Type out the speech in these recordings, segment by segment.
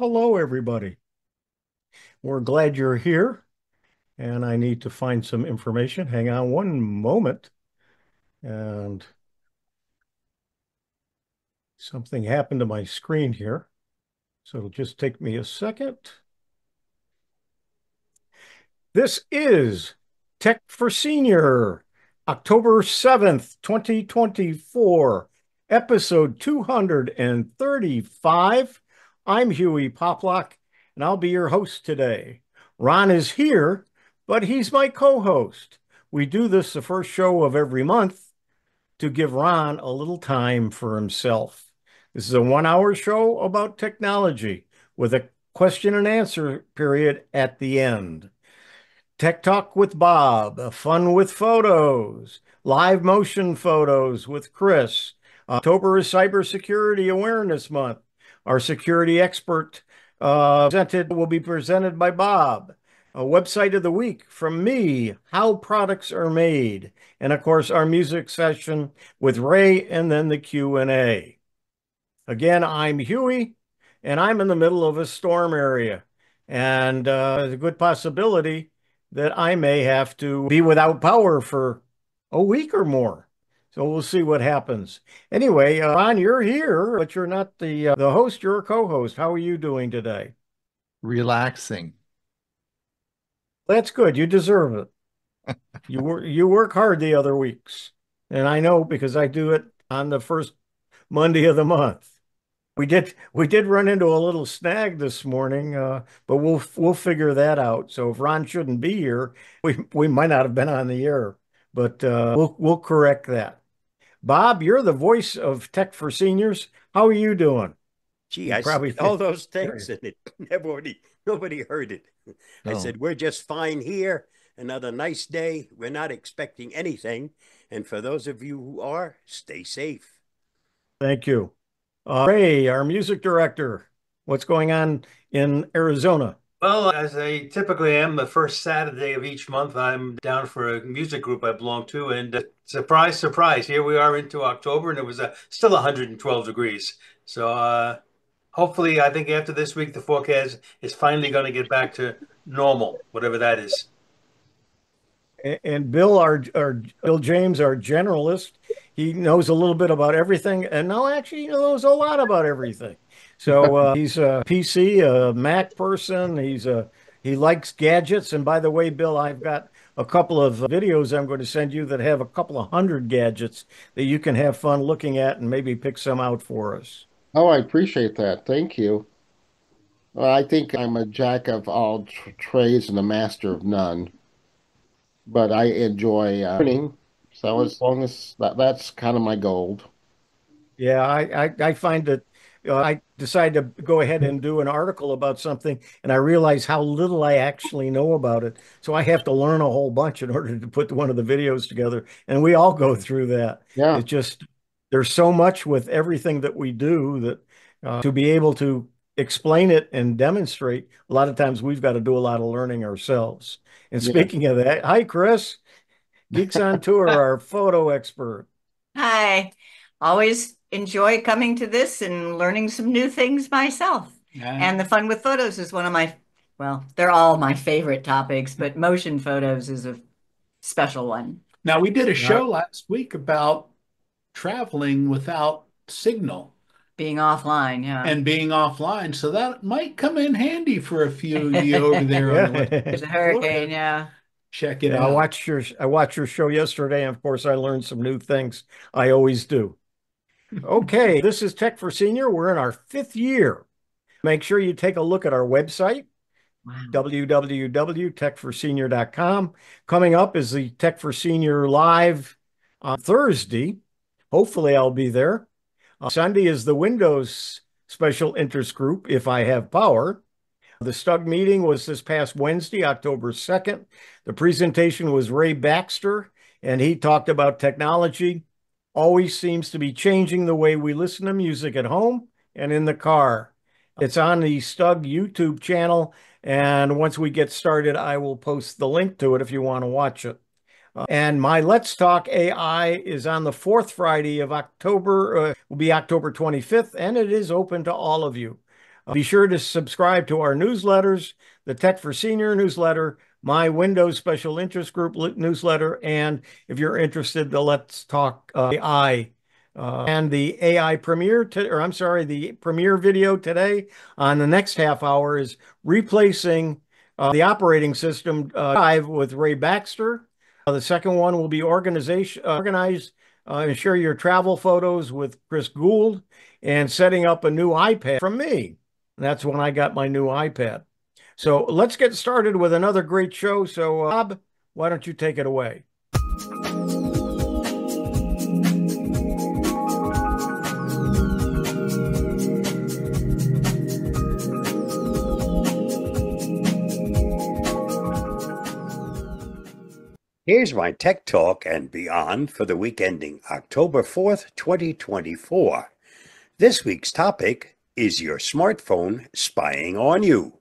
Hello, everybody. We're glad you're here, and I need to find some information. Hang on one moment. And something happened to my screen here. So it'll just take me a second. This is Tech for Senior, October 7th, 2024, episode 235. I'm Hewie Poplock, and I'll be your host today. Ron is here, but he's my co host. We do this the first show of every month to give Ron a little time for himself. This is a one hour show about technology with a question and answer period at the end. Tech Talk with Bob, fun with photos, live motion photos with Chris. October is Cybersecurity Awareness Month. Our security expert uh, presented will be presented by Bob. A website of the week from me, how products are made, and of course our music session with Ray, and then the Q and A. Again, I'm Hewie, and I'm in the middle of a storm area, and uh, a good possibility that I may have to be without power for a week or more. So we'll see what happens. Anyway, uh, Ron, you're here, but you're not the uh, the host. You're a co-host. How are you doing today? Relaxing. That's good. You deserve it. you work you work hard the other weeks, and I know because I do it on the first Monday of the month. We did we did run into a little snag this morning, uh, but we'll we'll figure that out. So if Ron shouldn't be here, we we might not have been on the air, but uh, we'll we'll correct that. Bob, you're the voice of Tech for Seniors. How are you doing? Gee, you I probably all those things and it nobody nobody heard it. No. I said we're just fine here. Another nice day. We're not expecting anything, and for those of you who are, stay safe. Thank you. Uh, Ray, our music director, what's going on in Arizona? Well, as I typically am, the first Saturday of each month, I'm down for a music group I belong to, and uh, surprise, surprise, here we are into October, and it was uh, still 112 degrees. So uh, hopefully, I think after this week, the forecast is finally going to get back to normal, whatever that is. And Bill, our, our Bill James, our generalist, he knows a little bit about everything, and now actually he knows a lot about everything. So uh, he's a PC, a Mac person. He's a he likes gadgets. And by the way, Bill, I've got a couple of videos I'm going to send you that have a couple of hundred gadgets that you can have fun looking at and maybe pick some out for us. Oh, I appreciate that. Thank you. Well, I think I'm a jack of all trades and a master of none, but I enjoy uh, learning so as long as that, that's kind of my goal. Yeah, I, I, I find that uh, I decide to go ahead and do an article about something, and I realize how little I actually know about it. So I have to learn a whole bunch in order to put one of the videos together. And we all go through that. Yeah. It's just there's so much with everything that we do that uh, to be able to explain it and demonstrate, a lot of times we've got to do a lot of learning ourselves. And speaking yeah. of that, hi, Chris. Geeks on Tour, our photo expert. Hi. Always enjoy coming to this and learning some new things myself. Yeah. And the fun with photos is one of my, well, they're all my favorite topics, but motion photos is a special one. Now, we did a show last week about traveling without signal. Being offline, yeah. And being offline. So that might come in handy for a few of you over there. yeah. There's a hurricane, yeah. Check it yeah, out. I watched your I watched your show yesterday, and of course, I learned some new things. I always do. Okay, this is Tech for Senior. We're in our fifth year. Make sure you take a look at our website, wow. www.techforsenior.com. Coming up is the Tech for Senior Live on Thursday. Hopefully, I'll be there. Uh, Sunday is the Windows Special Interest Group, if I have power. The STUG meeting was this past Wednesday, October 2nd. The presentation was Ray Baxter, and he talked about technology always seems to be changing the way we listen to music at home and in the car. It's on the STUG YouTube channel, and once we get started, I will post the link to it if you want to watch it. Uh, and my Let's Talk AI is on the fourth Friday of October, uh, will be October 25th, and it is open to all of you. Uh, be sure to subscribe to our newsletters, the Tech for Senior newsletter, my Windows Special Interest Group newsletter, and if you're interested, the Let's Talk uh, AI uh, and the AI premiere, to, or I'm sorry, the premiere video today on the next half hour is replacing uh, the operating system uh, with Ray Baxter. Uh, the second one will be organization uh, organize and share your travel photos with Chris Guld and setting up a new iPad from me. that's when I got my new iPad. So let's get started with another great show. So, uh, Bob, why don't you take it away? Here's my Tech Talk and beyond for the week ending October 4th, 2024. This week's topic is your smartphone spying on you.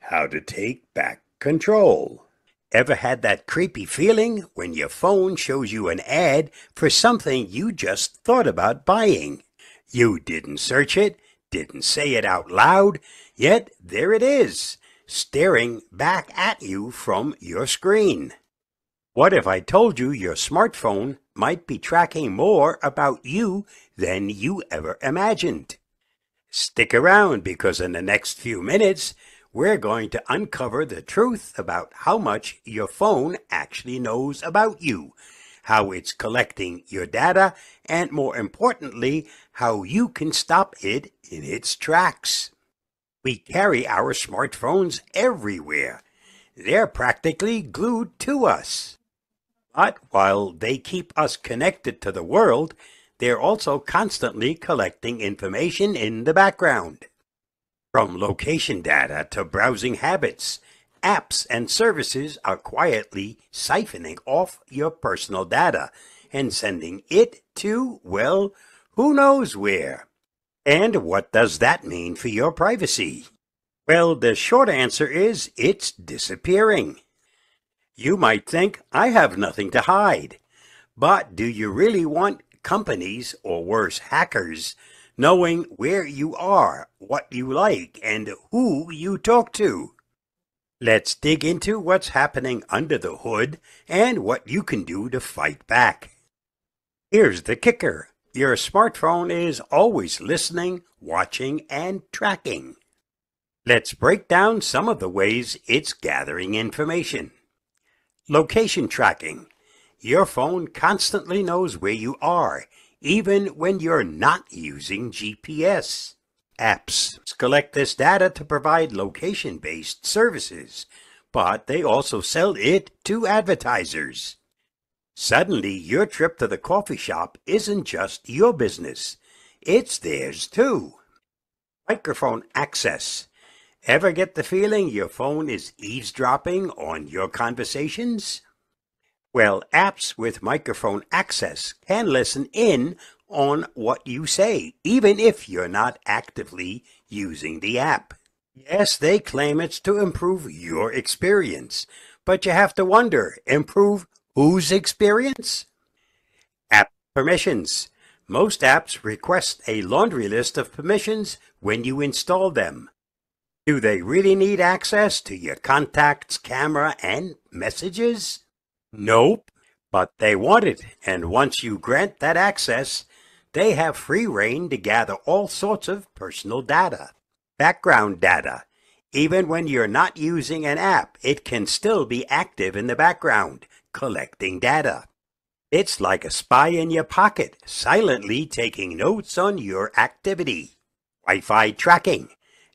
How to take back control. Ever had that creepy feeling when your phone shows you an ad for something you just thought about buying? You didn't search it, didn't say it out loud, yet there it is, staring back at you from your screen. What if I told you your smartphone might be tracking more about you than you ever imagined? Stick around because in the next few minutes, we're going to uncover the truth about how much your phone actually knows about you, how it's collecting your data, and more importantly, how you can stop it in its tracks. We carry our smartphones everywhere. They're practically glued to us. But while they keep us connected to the world, they're also constantly collecting information in the background. From location data to browsing habits, apps and services are quietly siphoning off your personal data and sending it to, well, who knows where. And what does that mean for your privacy? Well, the short answer is it's disappearing. You might think, I have nothing to hide. But do you really want companies, or worse, hackers, knowing where you are, what you like, and who you talk to? Let's dig into what's happening under the hood and what you can do to fight back. Here's the kicker. Your smartphone is always listening, watching, and tracking. Let's break down some of the ways it's gathering information. Location tracking. Your phone constantly knows where you are, even when you're not using GPS. Apps collect this data to provide location-based services, but they also sell it to advertisers. Suddenly, your trip to the coffee shop isn't just your business, it's theirs too. Microphone access. Ever get the feeling your phone is eavesdropping on your conversations? Well, apps with microphone access can listen in on what you say, even if you're not actively using the app. Yes, they claim it's to improve your experience, but you have to wonder, improve whose experience? App permissions. Most apps request a laundry list of permissions when you install them. Do they really need access to your contacts, camera, and messages? Nope, but they want it, and once you grant that access, they have free reign to gather all sorts of personal data. Background data. Even when you're not using an app, it can still be active in the background, collecting data. It's like a spy in your pocket, silently taking notes on your activity. Wi-Fi tracking.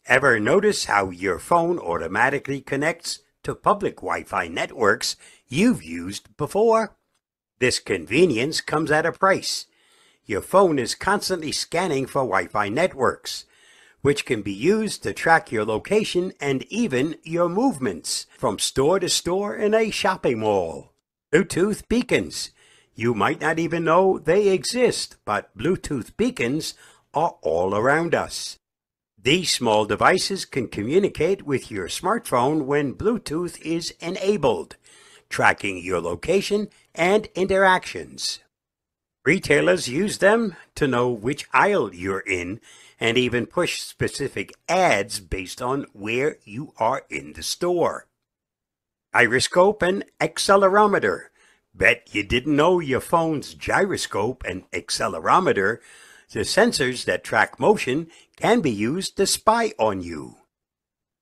Ever notice how your phone automatically connects to public Wi-Fi networks you've used before? This convenience comes at a price. Your phone is constantly scanning for Wi-Fi networks, which can be used to track your location and even your movements from store to store in a shopping mall. Bluetooth beacons. You might not even know they exist, but Bluetooth beacons are all around us. These small devices can communicate with your smartphone when Bluetooth is enabled, tracking your location and interactions. Retailers use them to know which aisle you're in and even push specific ads based on where you are in the store. Gyroscope and accelerometer. Bet you didn't know your phone's gyroscope and accelerometer, the sensors that track motion, can be used to spy on you.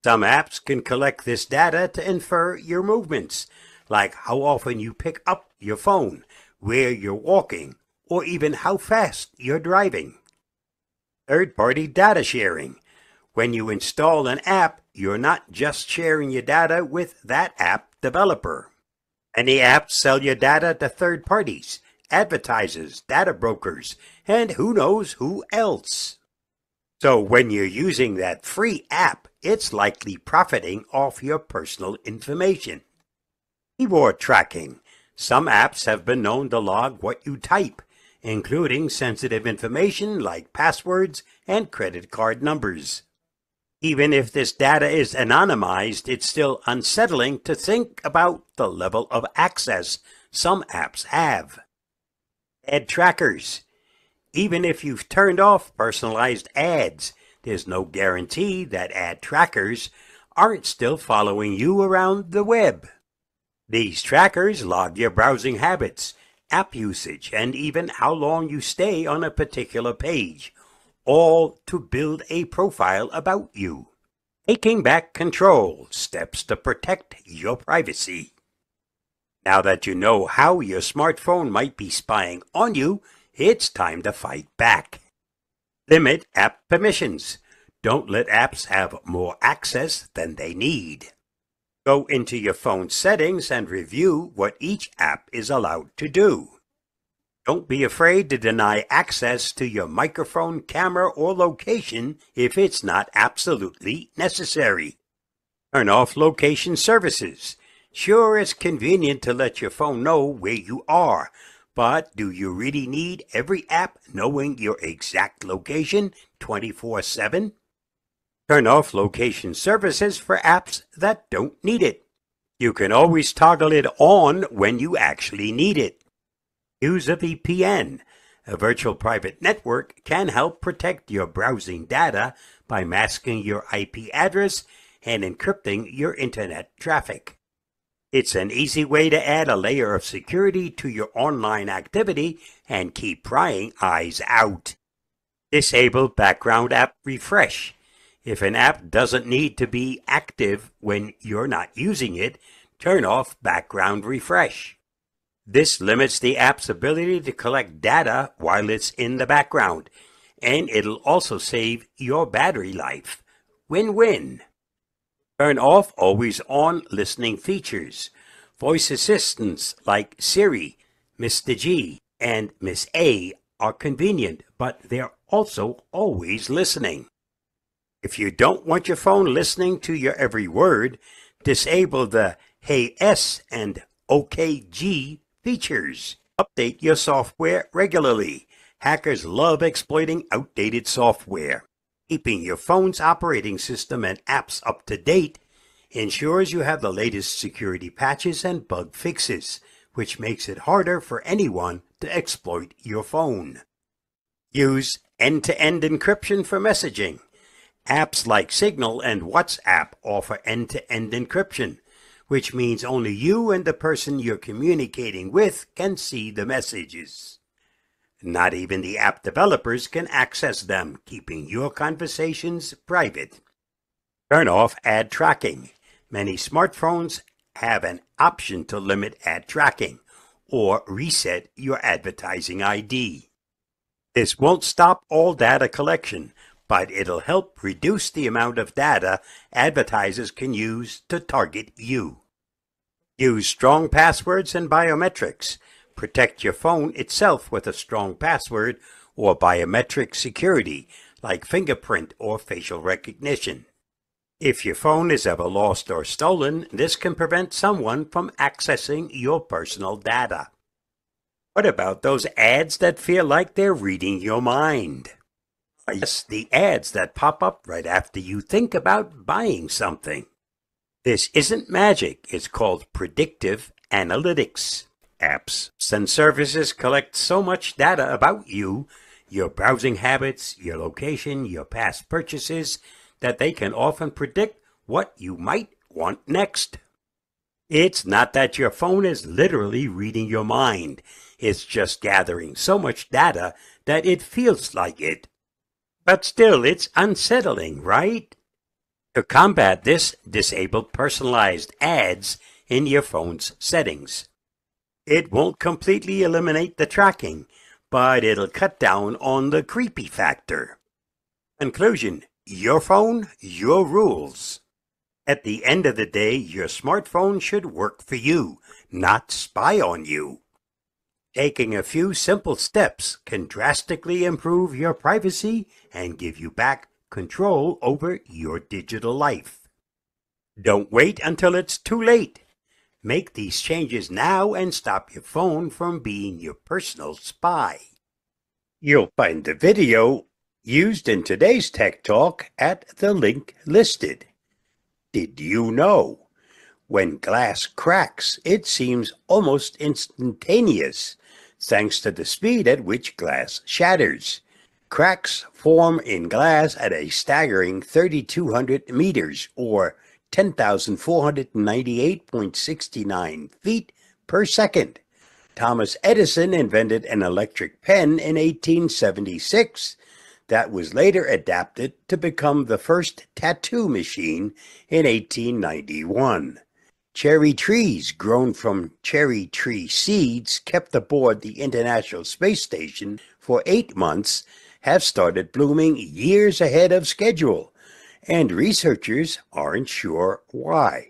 Some apps can collect this data to infer your movements, like how often you pick up your phone, where you're walking, or even how fast you're driving. Third party data sharing. When you install an app, you're not just sharing your data with that app developer. Any apps sell your data to third parties, advertisers, data brokers, and who knows who else. So when you're using that free app, it's likely profiting off your personal information. Keyboard tracking. Some apps have been known to log what you type, including sensitive information like passwords and credit card numbers. Even if this data is anonymized, it's still unsettling to think about the level of access some apps have. Ad trackers. Even if you've turned off personalized ads, there's no guarantee that ad trackers aren't still following you around the web. These trackers log your browsing habits, app usage, and even how long you stay on a particular page, all to build a profile about you. Taking back control, steps to protect your privacy. Now that you know how your smartphone might be spying on you, it's time to fight back. Limit app permissions. Don't let apps have more access than they need. Go into your phone settings and review what each app is allowed to do. Don't be afraid to deny access to your microphone, camera, or location if it's not absolutely necessary. Turn off location services. Sure, it's convenient to let your phone know where you are, but do you really need every app knowing your exact location 24 7? Turn off location services for apps that don't need it. You can always toggle it on when you actually need it. Use a VPN. A virtual private network can help protect your browsing data by masking your IP address and encrypting your internet traffic. It's an easy way to add a layer of security to your online activity and keep prying eyes out. Disable background app refresh. If an app doesn't need to be active when you're not using it, turn off background refresh. This limits the app's ability to collect data while it's in the background, and it'll also save your battery life. Win-win. Turn off always on listening features. Voice assistants like Siri, Mr. G, and Miss A are convenient, but they're also always listening. If you don't want your phone listening to your every word, disable the Hey S and OK G features. Update your software regularly. Hackers love exploiting outdated software. Keeping your phone's operating system and apps up to date ensures you have the latest security patches and bug fixes, which makes it harder for anyone to exploit your phone. Use end-to-end encryption for messaging. Apps like Signal and WhatsApp offer end-to-end encryption, which means only you and the person you're communicating with can see the messages. Not even the app developers can access them, keeping your conversations private. Turn off ad tracking. Many smartphones have an option to limit ad tracking or reset your advertising ID. This won't stop all data collection, but it'll help reduce the amount of data advertisers can use to target you. Use strong passwords and biometrics. Protect your phone itself with a strong password or biometric security like fingerprint or facial recognition. If your phone is ever lost or stolen, this can prevent someone from accessing your personal data. What about those ads that feel like they're reading your mind? Yes, the ads that pop up right after you think about buying something. This isn't magic, it's called predictive analytics. apps and services collect so much data about you, your browsing habits, your location, your past purchases, that they can often predict what you might want next. It's not that your phone is literally reading your mind. It's just gathering so much data that it feels like it. But still, it's unsettling, right? To combat this, disable personalized ads in your phone's settings. It won't completely eliminate the tracking, but it'll cut down on the creepy factor. Conclusion Your phone, your rules. At the end of the day, your smartphone should work for you, not spy on you. Taking a few simple steps can drastically improve your privacy and give you back control over your digital life. Don't wait until it's too late. Make these changes now and stop your phone from being your personal spy. You'll find the video used in today's Tech Talk at the link listed. Did you know? When glass cracks, it seems almost instantaneous, thanks to the speed at which glass shatters. Cracks form in glass at a staggering 3,200 meters or 10,498.69 feet per second. Thomas Edison invented an electric pen in 1876 that was later adapted to become the first tattoo machine in 1891. Cherry trees grown from cherry tree seeds kept aboard the International Space Station for eight months have started blooming years ahead of schedule, and researchers aren't sure why.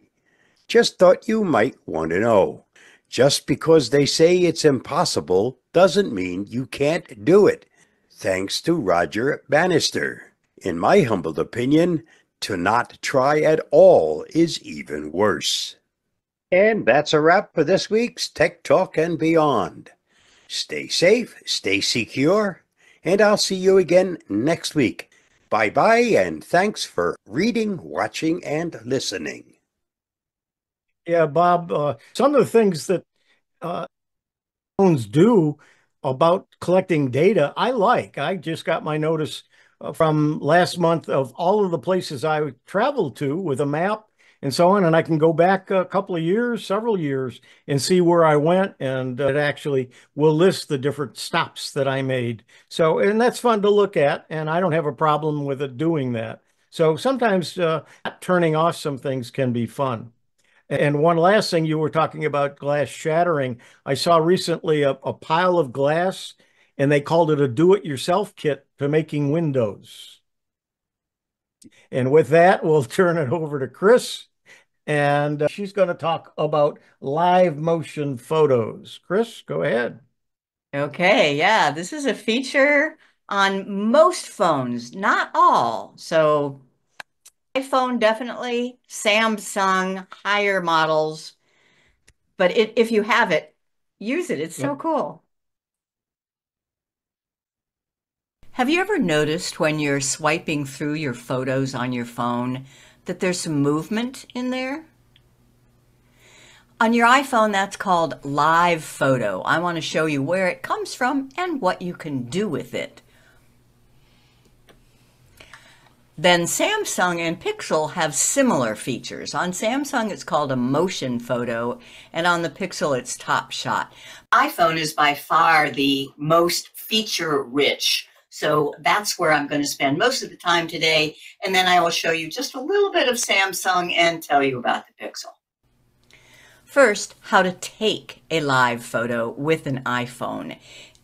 Just thought you might want to know. Just because they say it's impossible doesn't mean you can't do it. Thanks to Roger Bannister. In my humble opinion, to not try at all is even worse. And that's a wrap for this week's Tech Talk and Beyond. Stay safe, stay secure, and I'll see you again next week. Bye bye, and thanks for reading, watching, and listening. Yeah, Bob, uh, some of the things that uh, phones do about collecting data, I like. I just got my notice uh, from last month of all of the places I traveled to with a map and so on. And I can go back a couple of years, several years, and see where I went. And uh, it actually will list the different stops that I made. So, and that's fun to look at. And I don't have a problem with it doing that. So sometimes uh, turning off some things can be fun. And one last thing you were talking about glass shattering. I saw recently a, a pile of glass and they called it a do it yourself kit for making windows. And with that, we'll turn it over to Chris and uh, she's going to talk about live motion photos. Chris, go ahead. Okay, yeah, this is a feature on most phones, not all. So iPhone definitely, Samsung, higher models. But it, if you have it, use it. It's so cool. Have you ever noticed when you're swiping through your photos on your phone that there's some movement in there. On your iPhone, that's called Live Photo. I want to show you where it comes from and what you can do with it. Then Samsung and Pixel have similar features. On Samsung, it's called a motion photo, and on the Pixel, it's Top Shot. iPhone is by far the most feature rich so that's where I'm going to spend most of the time today. And then I will show you just a little bit of Samsung and tell you about the Pixel. First, how to take a live photo with an iPhone.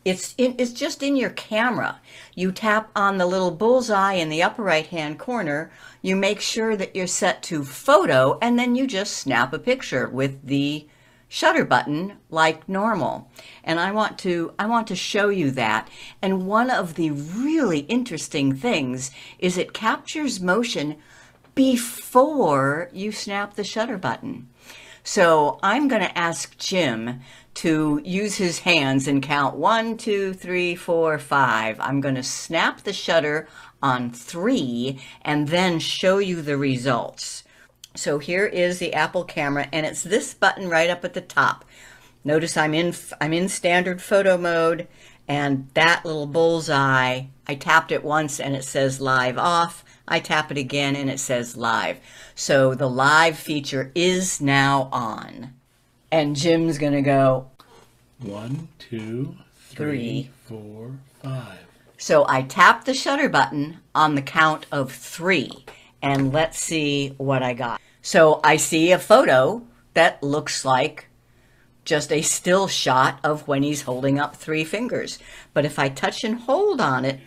It's, in, it's just in your camera. You tap on the little bullseye in the upper right hand corner. You make sure that you're set to photo and then you just snap a picture with the shutter button like normal. And I want to I want to show you that. And one of the really interesting things is it captures motion before you snap the shutter button. So I'm going to ask Jim to use his hands and count one, two, three, four, five. I'm going to snap the shutter on three and then show you the results. So here is the Apple camera, and it's this button right up at the top. Notice I'm in, I'm in standard photo mode and that little bullseye, I tapped it once and it says live off. I tap it again and it says live. So the live feature is now on. And Jim's gonna go one, two, three, three. four, five. So I tap the shutter button on the count of three and let's see what I got. So I see a photo that looks like just a still shot of when he's holding up three fingers. But if I touch and hold on it,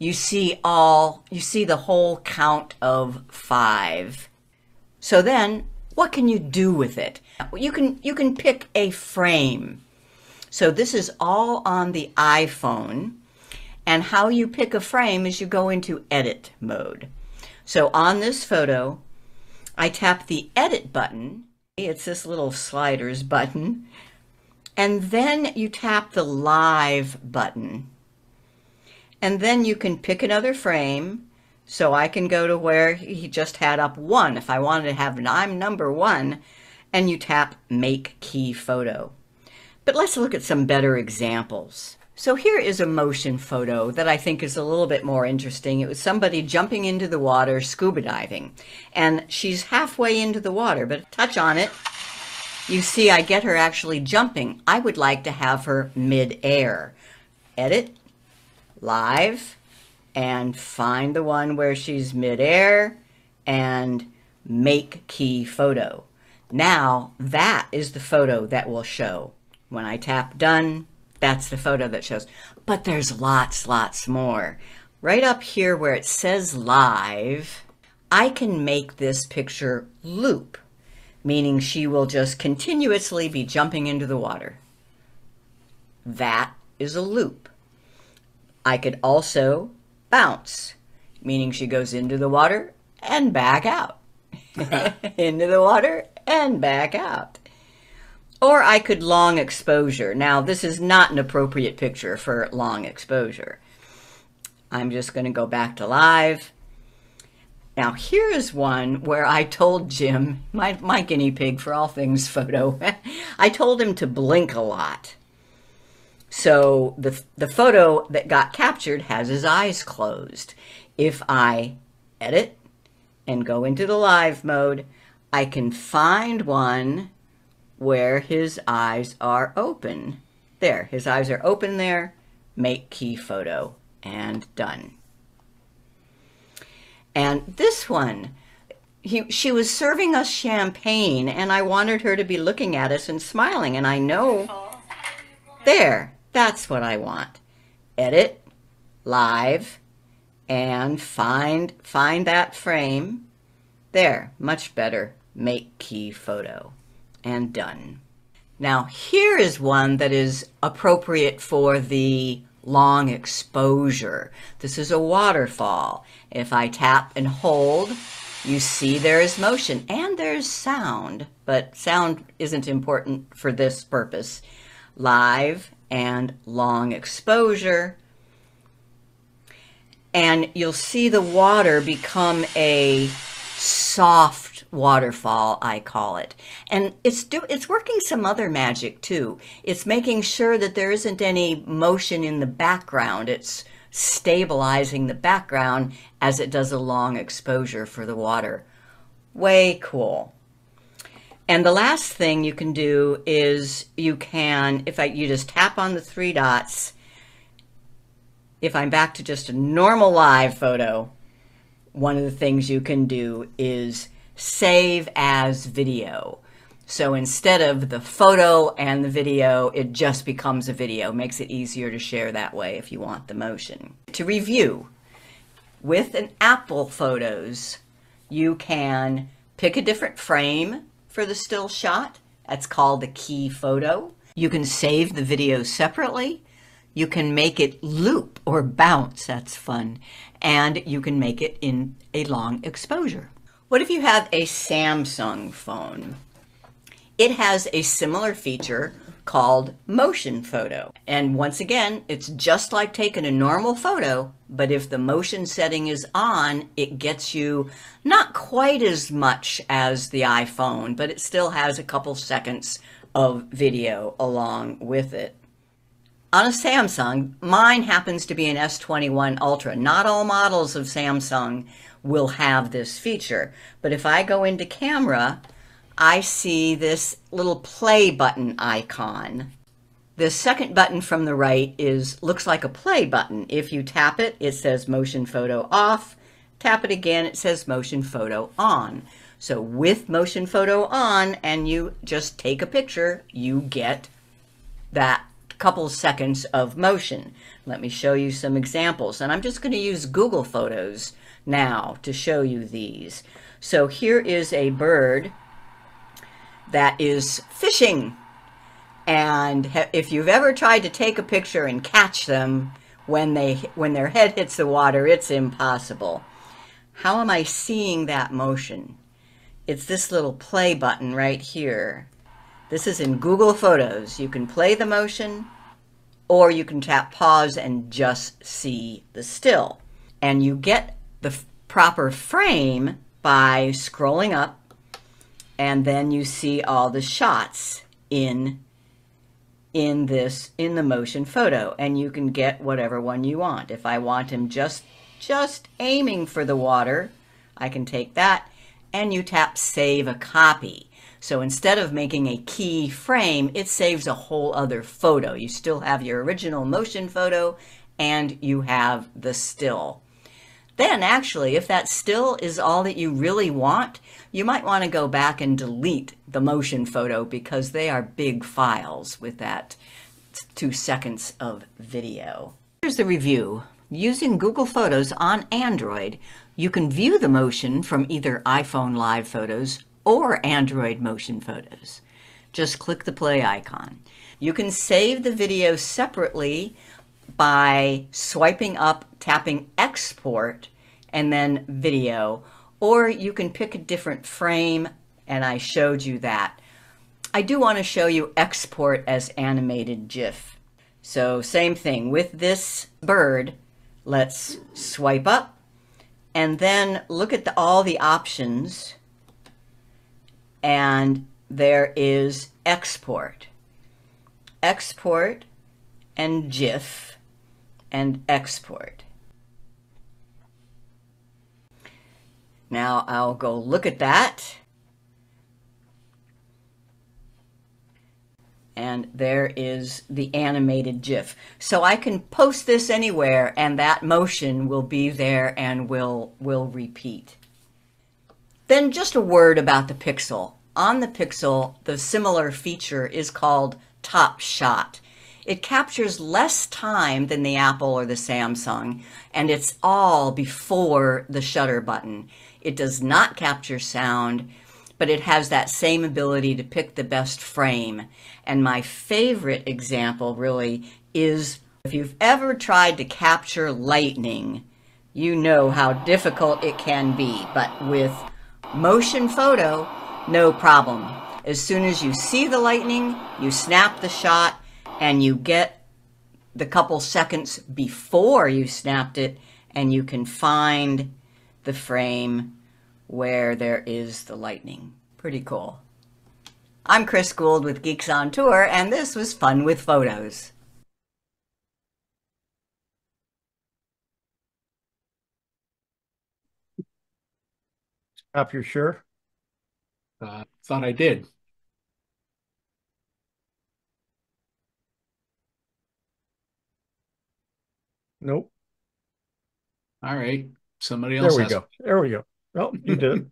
you see all, you see the whole count of five. So then what can you do with it? You can, you can pick a frame. So this is all on the iPhone. And how you pick a frame is you go into edit mode. So on this photo, I tap the edit button. It's this little sliders button. And then you tap the live button. And then you can pick another frame. So I can go to where he just had up one. If I wanted to have an I'm number one, and you tap make key photo. But let's look at some better examples. So here is a motion photo that I think is a little bit more interesting. It was somebody jumping into the water, scuba diving, and she's halfway into the water, but touch on it, you see I get her actually jumping. I would like to have her mid-air. Edit, live, and find the one where she's mid-air, and make key photo. Now that is the photo that will show. When I tap done, that's the photo that shows. But there's lots, lots more. Right up here where it says live, I can make this picture loop, meaning she will just continuously be jumping into the water. That is a loop. I could also bounce, meaning she goes into the water and back out. into the water and back out. Or I could long exposure. Now, this is not an appropriate picture for long exposure. I'm just going to go back to live. Now, here is one where I told Jim, my, my guinea pig for all things photo, I told him to blink a lot. So the, the photo that got captured has his eyes closed. If I edit and go into the live mode, I can find one where his eyes are open. There, his eyes are open there. Make key photo and done. And this one, he, she was serving us champagne and I wanted her to be looking at us and smiling. And I know, there, that's what I want. Edit, live, and find, find that frame. There, much better. Make key photo and done. Now here is one that is appropriate for the long exposure. This is a waterfall. If I tap and hold, you see there is motion and there's sound, but sound isn't important for this purpose. Live and long exposure. And you'll see the water become a soft waterfall, I call it. And it's do, it's working some other magic too. It's making sure that there isn't any motion in the background. It's stabilizing the background as it does a long exposure for the water. Way cool. And the last thing you can do is you can, if I, you just tap on the three dots, if I'm back to just a normal live photo, one of the things you can do is save as video. So instead of the photo and the video, it just becomes a video. Makes it easier to share that way if you want the motion. To review, with an Apple Photos, you can pick a different frame for the still shot. That's called the key photo. You can save the video separately. You can make it loop or bounce. That's fun. And you can make it in a long exposure. What if you have a Samsung phone? It has a similar feature called motion photo. And once again, it's just like taking a normal photo, but if the motion setting is on, it gets you not quite as much as the iPhone, but it still has a couple seconds of video along with it. On a Samsung, mine happens to be an S21 Ultra. Not all models of Samsung will have this feature, but if I go into camera, I see this little play button icon. The second button from the right is looks like a play button. If you tap it, it says motion photo off. Tap it again, it says motion photo on. So with motion photo on and you just take a picture, you get that couple seconds of motion. Let me show you some examples. And I'm just going to use Google Photos now to show you these. So here is a bird that is fishing. And if you've ever tried to take a picture and catch them when they when their head hits the water, it's impossible. How am I seeing that motion? It's this little play button right here. This is in Google Photos. You can play the motion or you can tap pause and just see the still. And you get the proper frame by scrolling up and then you see all the shots in in this in the motion photo and you can get whatever one you want. If i want him just just aiming for the water i can take that and you tap save a copy. So instead of making a key frame it saves a whole other photo. You still have your original motion photo and you have the still then actually, if that still is all that you really want, you might want to go back and delete the motion photo because they are big files with that two seconds of video. Here's the review. Using Google Photos on Android, you can view the motion from either iPhone Live Photos or Android Motion Photos. Just click the play icon. You can save the video separately by swiping up, tapping export, and then video, or you can pick a different frame, and I showed you that. I do want to show you export as animated GIF. So same thing with this bird, let's swipe up and then look at the, all the options and there is export. Export and GIF and export. Now I'll go look at that. And there is the animated GIF. So I can post this anywhere and that motion will be there and will, will repeat. Then just a word about the Pixel. On the Pixel, the similar feature is called Top Shot. It captures less time than the Apple or the Samsung, and it's all before the shutter button. It does not capture sound, but it has that same ability to pick the best frame. And my favorite example really is if you've ever tried to capture lightning, you know how difficult it can be. But with motion photo, no problem. As soon as you see the lightning, you snap the shot and you get the couple seconds before you snapped it and you can find the frame where there is the lightning. Pretty cool. I'm Chris Guld with Geeks on Tour, and this was Fun with Photos. Stop your sure? Uh, thought I did. Nope. All right. Somebody else. There we go. There we go. Oh, you did.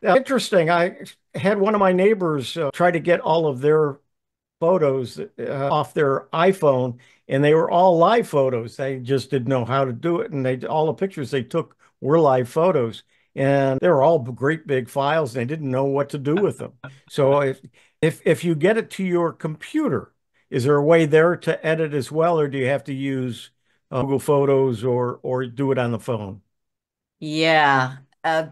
yeah, interesting. I had one of my neighbors uh, try to get all of their photos uh, off their iPhone, and they were all live photos. They just didn't know how to do it, and they all the pictures they took were live photos, and they were all great big files. And they didn't know what to do with them. So if if if you get it to your computer, is there a way there to edit as well, or do you have to use uh, Google Photos or or do it on the phone? Yeah. Uh,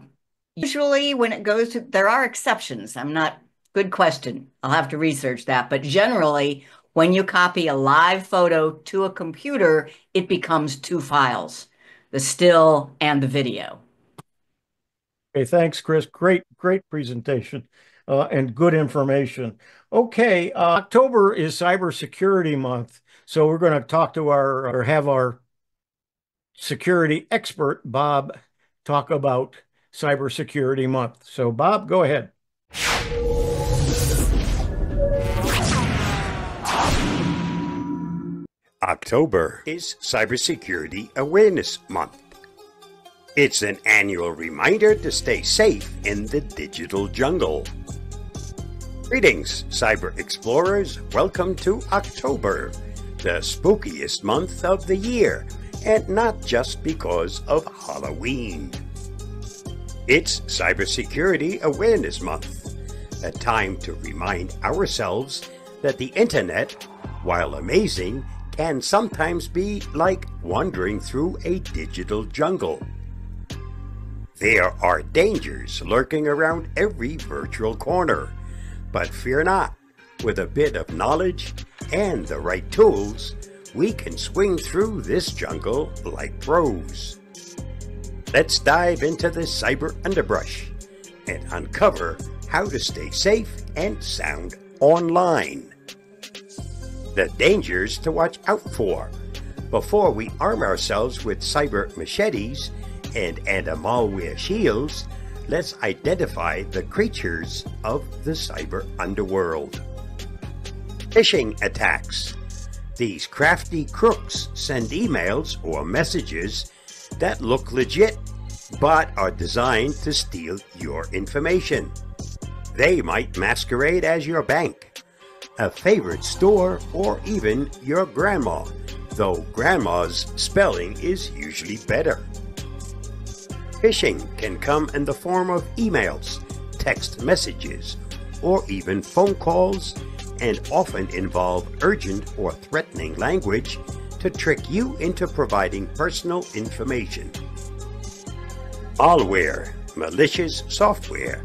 usually when it goes to, there are exceptions. I'm not good question. I'll have to research that. But generally, when you copy a live photo to a computer, it becomes two files, the still and the video. Okay, thanks, Chris. Great, great presentation uh, and good information. Okay, uh, October is Cybersecurity Month, so we're going to talk to our or have our security expert Bob talk about Cybersecurity Month. So, Bob, go ahead. October is Cybersecurity Awareness Month. It's an annual reminder to stay safe in the digital jungle. Greetings, cyber explorers. Welcome to October, the spookiest month of the year, and not just because of Halloween. It's Cybersecurity Awareness Month, a time to remind ourselves that the internet, while amazing, can sometimes be like wandering through a digital jungle. There are dangers lurking around every virtual corner, but fear not. With a bit of knowledge and the right tools, we can swing through this jungle like pros. Let's dive into the cyber underbrush and uncover how to stay safe and sound online the dangers to watch out for before we arm ourselves with cyber machetes and anti-malware shields, let's identify the creatures of the cyber underworld. Phishing attacks. These crafty crooks send emails or messages that look legit but are designed to steal your information. They might masquerade as your bank a favorite store, or even your grandma, though grandma's spelling is usually better. Phishing can come in the form of emails, text messages, or even phone calls, and often involve urgent or threatening language to trick you into providing personal information. Malware, malicious software,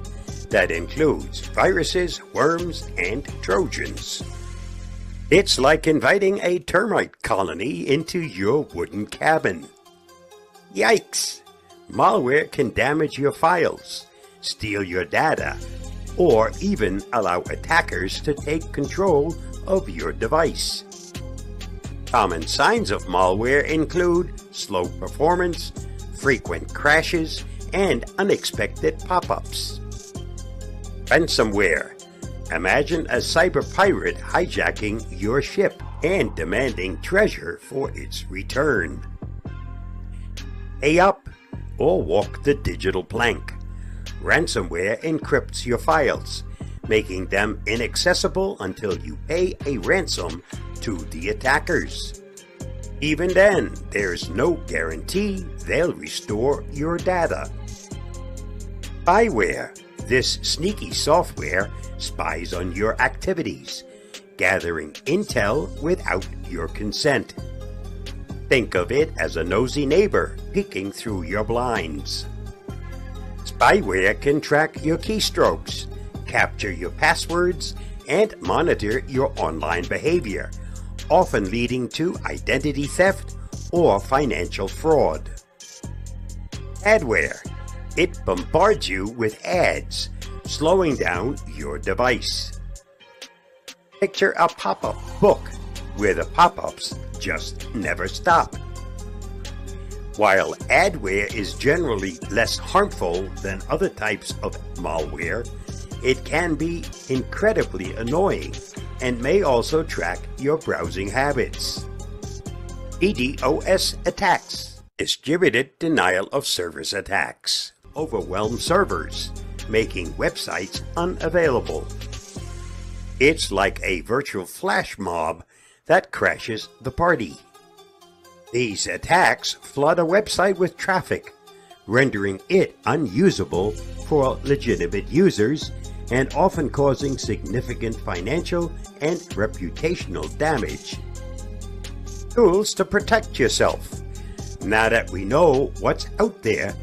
that includes viruses, worms, and Trojans. It's like inviting a termite colony into your wooden cabin. Yikes! Malware can damage your files, steal your data, or even allow attackers to take control of your device. Common signs of malware include slow performance, frequent crashes, and unexpected pop-ups. Ransomware. Imagine a cyber pirate hijacking your ship and demanding treasure for its return. Pay up or walk the digital plank. Ransomware encrypts your files, making them inaccessible until you pay a ransom to the attackers. Even then, there's no guarantee they'll restore your data. Spyware this sneaky software spies on your activities, gathering intel without your consent. Think of it as a nosy neighbor peeking through your blinds. Spyware can track your keystrokes, capture your passwords, and monitor your online behavior, often leading to identity theft or financial fraud. Adware it bombards you with ads, slowing down your device. Picture a pop-up book where the pop-ups just never stop. While adware is generally less harmful than other types of malware, it can be incredibly annoying and may also track your browsing habits. DDoS attacks, distributed denial of service attacks overwhelm servers, making websites unavailable. It's like a virtual flash mob that crashes the party. These attacks flood a website with traffic, rendering it unusable for legitimate users and often causing significant financial and reputational damage. Tools to protect yourself. Now that we know what's out there,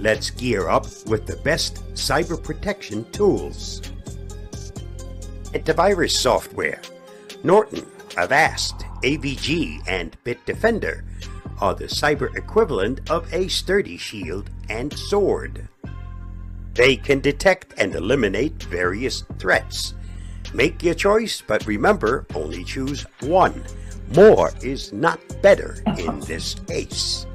Let's gear up with the best cyber protection tools. Antivirus software. Norton, Avast, AVG, and Bitdefender are the cyber equivalent of a sturdy shield and sword. They can detect and eliminate various threats. Make your choice, but remember, only choose one. More is not better in this case.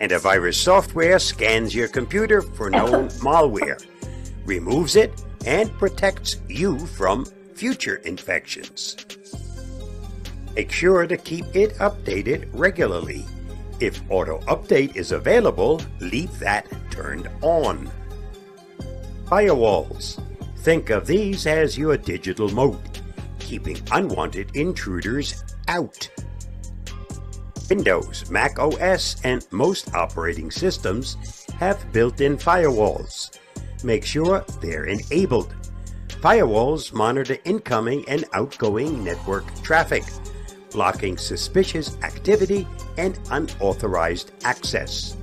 Antivirus software scans your computer for known malware, removes it, and protects you from future infections. Make sure to keep it updated regularly. If auto update is available, leave that turned on. Firewalls. Think of these as your digital moat, keeping unwanted intruders out. Windows, Mac OS, and most operating systems have built-in firewalls. Make sure they're enabled. Firewalls monitor incoming and outgoing network traffic, blocking suspicious activity and unauthorized access.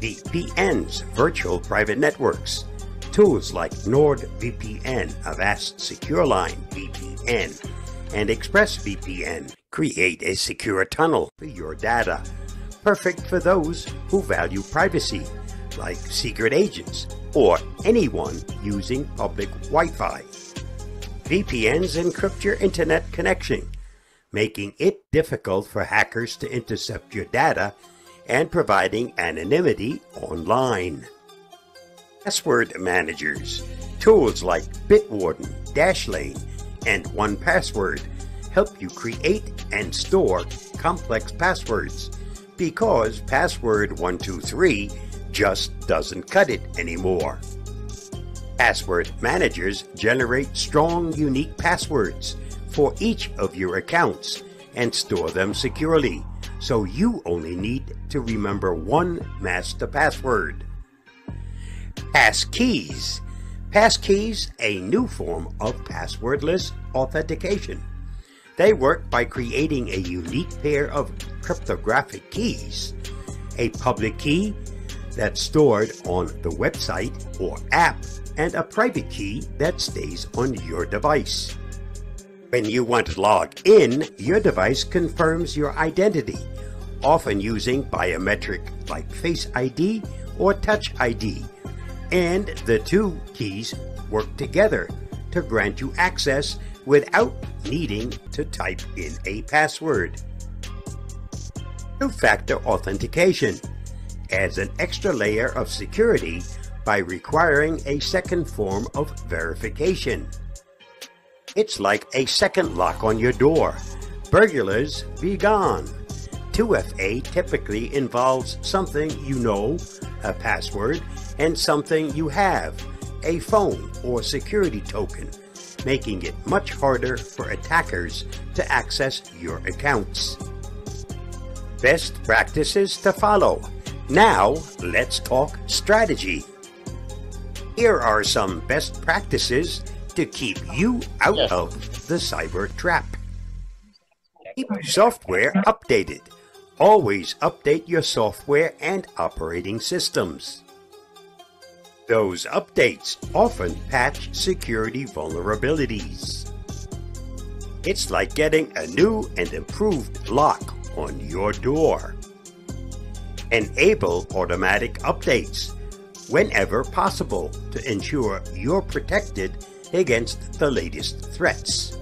VPNs, virtual private networks. Tools like NordVPN, Avast SecureLine VPN, and ExpressVPN create a secure tunnel for your data, perfect for those who value privacy, like secret agents or anyone using public Wi-Fi. VPNs encrypt your internet connection, making it difficult for hackers to intercept your data and providing anonymity online. Password managers, tools like Bitwarden, Dashlane, and 1Password help you create and store complex passwords because password 123 just doesn't cut it anymore. Password managers generate strong, unique passwords for each of your accounts and store them securely, so you only need to remember one master password. Passkeys. Passkeys, a new form of passwordless authentication. They work by creating a unique pair of cryptographic keys, a public key that's stored on the website or app, and a private key that stays on your device. When you want to log in, your device confirms your identity, often using biometric like Face ID or Touch ID, and the two keys work together to grant you access without needing to type in a password. Two-factor authentication adds an extra layer of security by requiring a second form of verification. It's like a second lock on your door. Burglars be gone. 2FA typically involves something you know, a password, and something you have, a phone or security token making it much harder for attackers to access your accounts. Best practices to follow. Now, let's talk strategy. Here are some best practices to keep you out yes. of the cyber trap. Keep software updated. Always update your software and operating systems. Those updates often patch security vulnerabilities. It's like getting a new and improved lock on your door. Enable automatic updates whenever possible to ensure you're protected against the latest threats.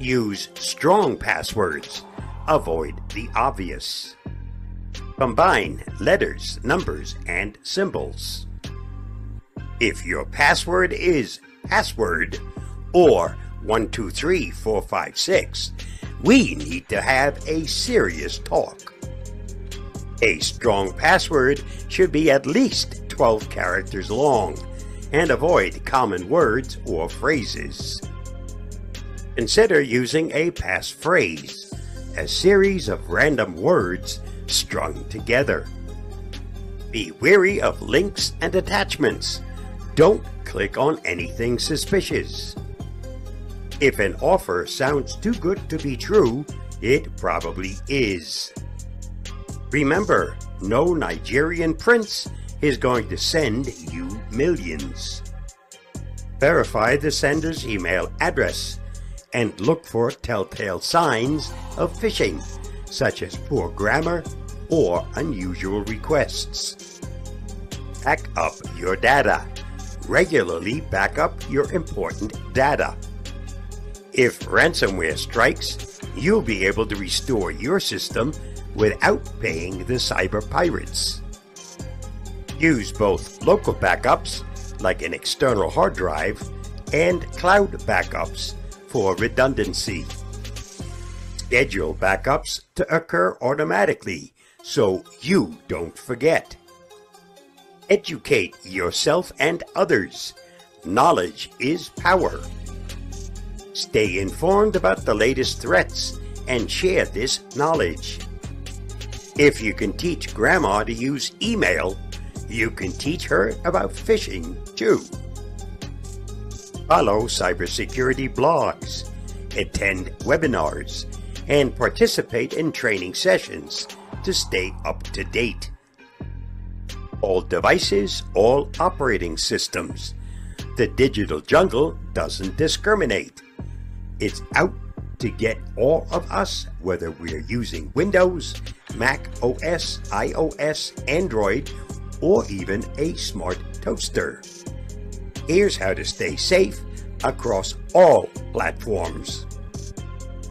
Use strong passwords. Avoid the obvious. Combine letters, numbers, and symbols. If your password is password or 123456, we need to have a serious talk. A strong password should be at least 12 characters long and avoid common words or phrases. Consider using a passphrase, a series of random words strung together. Be wary of links and attachments don't click on anything suspicious. If an offer sounds too good to be true, it probably is. Remember, no Nigerian prince is going to send you millions. Verify the sender's email address and look for telltale signs of phishing, such as poor grammar or unusual requests. Back up your data. Regularly back up your important data. If ransomware strikes, you'll be able to restore your system without paying the cyber pirates. Use both local backups, like an external hard drive, and cloud backups for redundancy. Schedule backups to occur automatically so you don't forget. Educate yourself and others. Knowledge is power. Stay informed about the latest threats and share this knowledge. If you can teach grandma to use email, you can teach her about phishing too. Follow cybersecurity blogs, attend webinars, and participate in training sessions to stay up to date. All devices, all operating systems. The digital jungle doesn't discriminate. It's out to get all of us, whether we're using Windows, Mac OS, iOS, Android, or even a smart toaster. Here's how to stay safe across all platforms.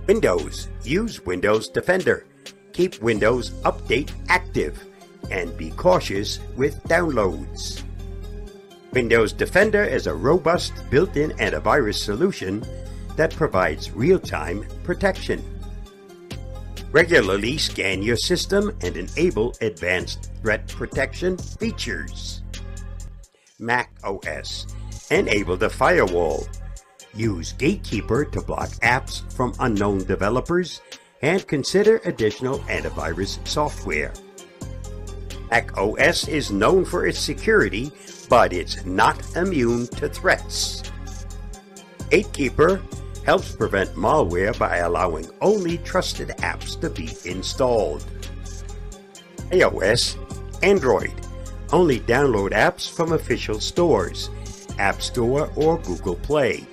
Windows. Use Windows Defender. Keep Windows Update active and be cautious with downloads. Windows Defender is a robust built-in antivirus solution that provides real-time protection. Regularly scan your system and enable advanced threat protection features. Mac OS. Enable the firewall. Use Gatekeeper to block apps from unknown developers and consider additional antivirus software. Mac OS is known for its security, but it's not immune to threats. Gatekeeper helps prevent malware by allowing only trusted apps to be installed. iOS, Android. Only download apps from official stores, App Store or Google Play.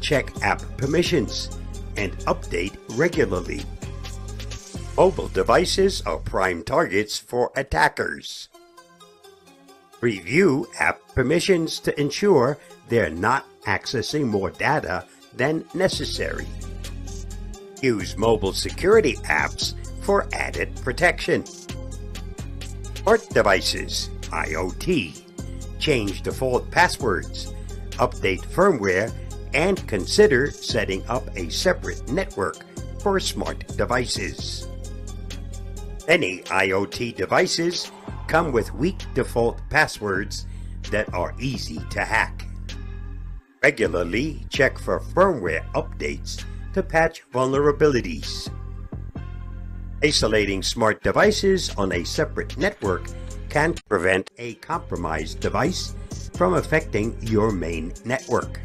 Check app permissions and update regularly. Mobile devices are prime targets for attackers. Review app permissions to ensure they're not accessing more data than necessary. Use mobile security apps for added protection. Smart devices, IoT. Change default passwords, update firmware, and consider setting up a separate network for smart devices. Many IoT devices come with weak default passwords that are easy to hack. Regularly check for firmware updates to patch vulnerabilities. Isolating smart devices on a separate network can prevent a compromised device from affecting your main network.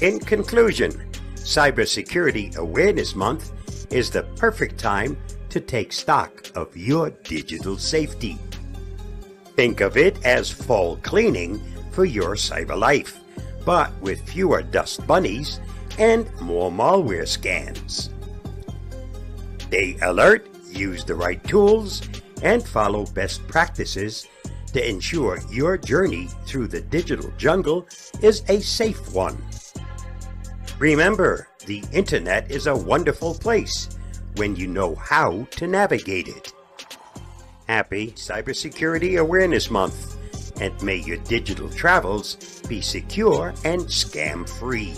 In conclusion, Cybersecurity Awareness Month is the perfect time to take stock of your digital safety. Think of it as fall cleaning for your cyber life but with fewer dust bunnies and more malware scans. Stay alert, use the right tools, and follow best practices to ensure your journey through the digital jungle is a safe one. Remember, the internet is a wonderful place when you know how to navigate it. Happy Cybersecurity Awareness Month! And may your digital travels be secure and scam free.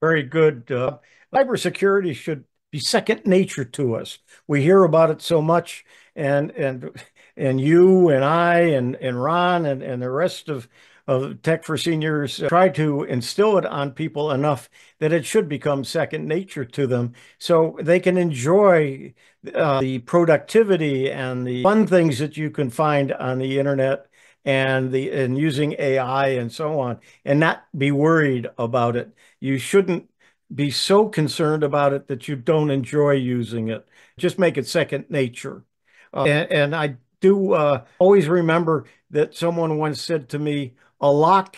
Very good. Uh, cybersecurity should be second nature to us. We hear about it so much, and and and you and I and and Ron and and the rest of of Tech for Seniors uh, try to instill it on people enough that it should become second nature to them so they can enjoy uh, the productivity and the fun things that you can find on the internet and the and using AI and so on and not be worried about it. You shouldn't be so concerned about it that you don't enjoy using it. Just make it second nature. Uh, and, and, I do uh, always remember that someone once said to me, a lock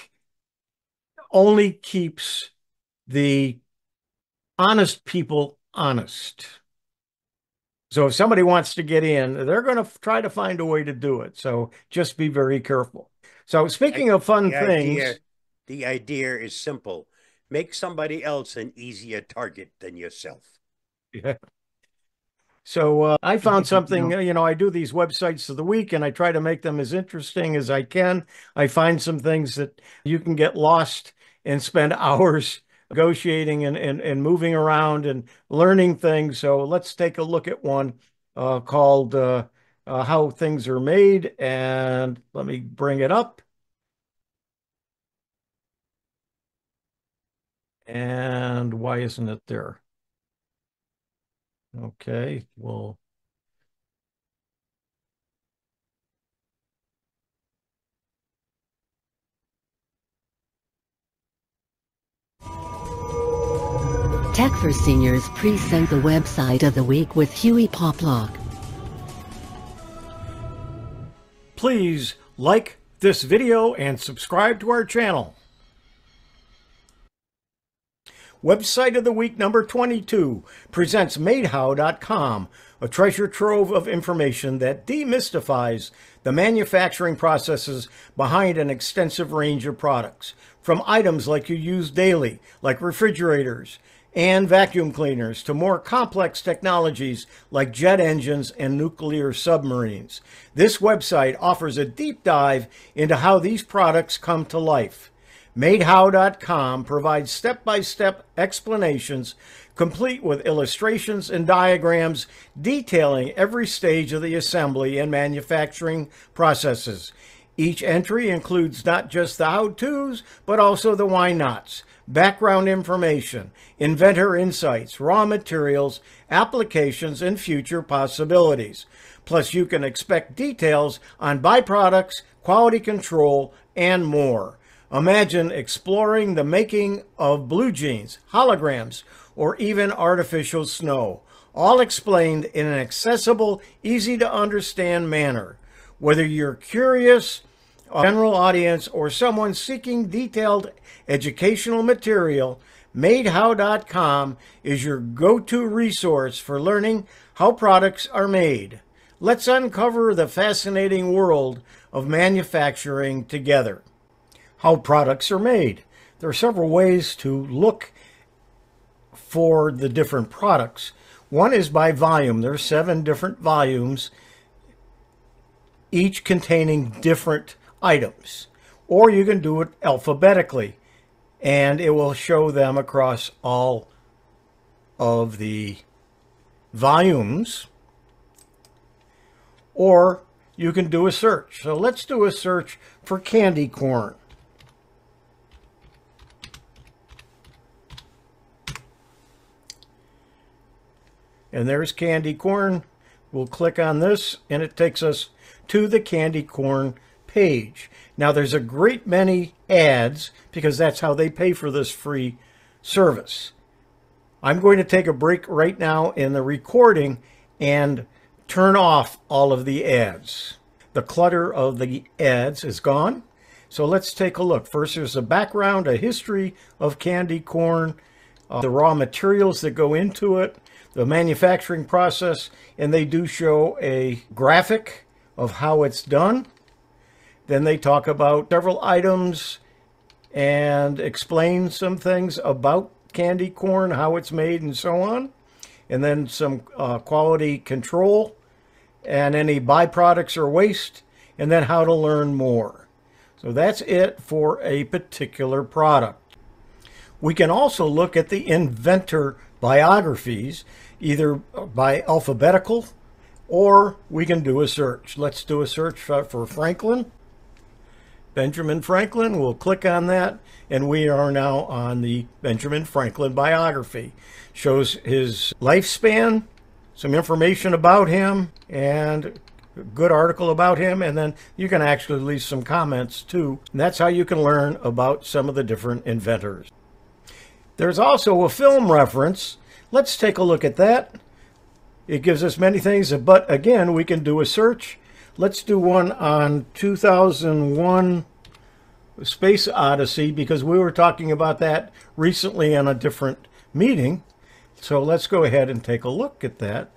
only keeps the honest people honest. So if somebody wants to get in, they're going to try to find a way to do it. So just be very careful. So speaking of fun the things, idea, the idea is simple: make somebody else an easier target than yourself. Yeah. So uh, I found something, you know, I do these websites of the week and I try to make them as interesting as I can. I find some things that you can get lost and spend hours negotiating and, and, and moving around and learning things. So let's take a look at one uh, called uh, uh, How Things Are Made. And let me bring it up. And why isn't it there? Okay, well. Tech for Seniors present the website of the week with Hewie Poplock. Please like this video and subscribe to our channel. Website of the Week number 22 presents MadeHow.com, a treasure trove of information that demystifies the manufacturing processes behind an extensive range of products, from items like you use daily, like refrigerators, and vacuum cleaners to more complex technologies like jet engines and nuclear submarines. This website offers a deep dive into how these products come to life. MadeHow.com provides step-by-step explanations complete with illustrations and diagrams detailing every stage of the assembly and manufacturing processes. Each entry includes not just the how-tos, but also the why-nots, background information, inventor insights, raw materials, applications, and future possibilities. Plus, you can expect details on byproducts, quality control, and more. Imagine exploring the making of blue jeans, holograms, or even artificial snow, all explained in an accessible, easy to understand manner. Whether you're curious, general audience, or someone seeking detailed educational material, MadeHow.com is your go-to resource for learning how products are made. Let's uncover the fascinating world of manufacturing together. How products are made. There are several ways to look for the different products. One is by volume. There are seven different volumes, each containing different items. Or you can do it alphabetically and it will show them across all of the volumes. Or you can do a search. So let's do a search for candy corn. And there's candy corn. We'll click on this and it takes us to the candy corn page. Now there's a great many ads because that's how they pay for this free service. I'm going to take a break right now in the recording and turn off all of the ads. The clutter of the ads is gone. So let's take a look. First, there's a background, a history of candy corn, uh, the raw materials that go into it, the manufacturing process, and they do show a graphic of how it's done. Then they talk about several items and explain some things about candy corn, how it's made and so on. And then some uh, quality control and any byproducts or waste, and then how to learn more. So that's it for a particular product. We can also look at the inventor biographies, either by alphabetical or we can do a search. Let's do a search for, Franklin. Benjamin Franklin. We'll click on that, and we are now on the Benjamin Franklin biography. Shows his lifespan, some information about him, and a good article about him, and then you can actually leave some comments too. And that's how you can learn about some of the different inventors. There's also a film reference. Let's take a look at that. It gives us many things, but again, we can do a search Let's do one on 2001 Space Odyssey because we were talking about that recently in a different meeting. So let's go ahead and take a look at that.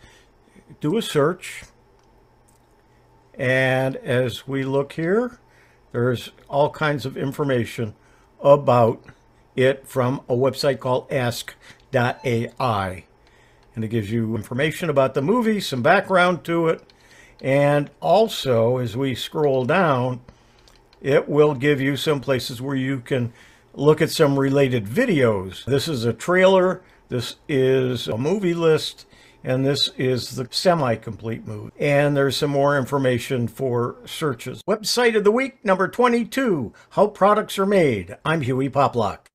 Do a search. And as we look here, there's all kinds of information about it from a website called ask.ai. And it gives you information about the movie, some background to it, and also as we scroll down, it will give you some places where you can look at some related videos. This is a trailer, this is a movie list, and this is the semi-complete movie. And there's some more information for searches. Website of the week, number 22, How Products Are Made. I'm Hewie Poplock.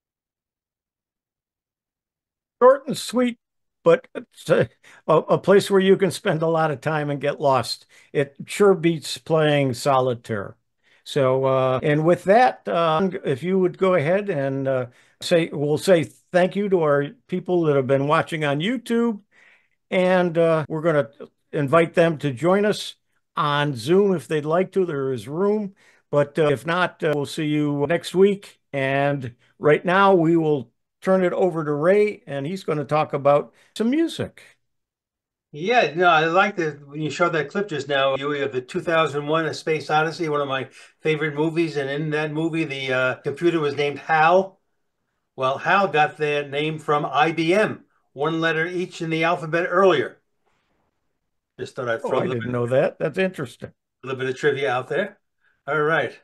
Short and sweet, but a, a, place where you can spend a lot of time and get lost. It sure beats playing solitaire. So, uh, and with that, uh, if you would go ahead and uh, say, we'll say thank you to our people that have been watching on YouTube and uh, we're going to invite them to join us on Zoom if they'd like to. There is room. But uh, if not, uh, we'll see you next week. And right now, we will turn it over to Ray, and he's going to talk about some music. Yeah, no, I like when you showed that clip just now. You have the 2001: A Space Odyssey, one of my favorite movies, and in that movie, the uh, computer was named HAL. Well, HAL got their name from IBM one letter each in the alphabet earlier. Just thought I'd throw. Oh, I didn't know that. That's interesting. A little bit of trivia out there. All right.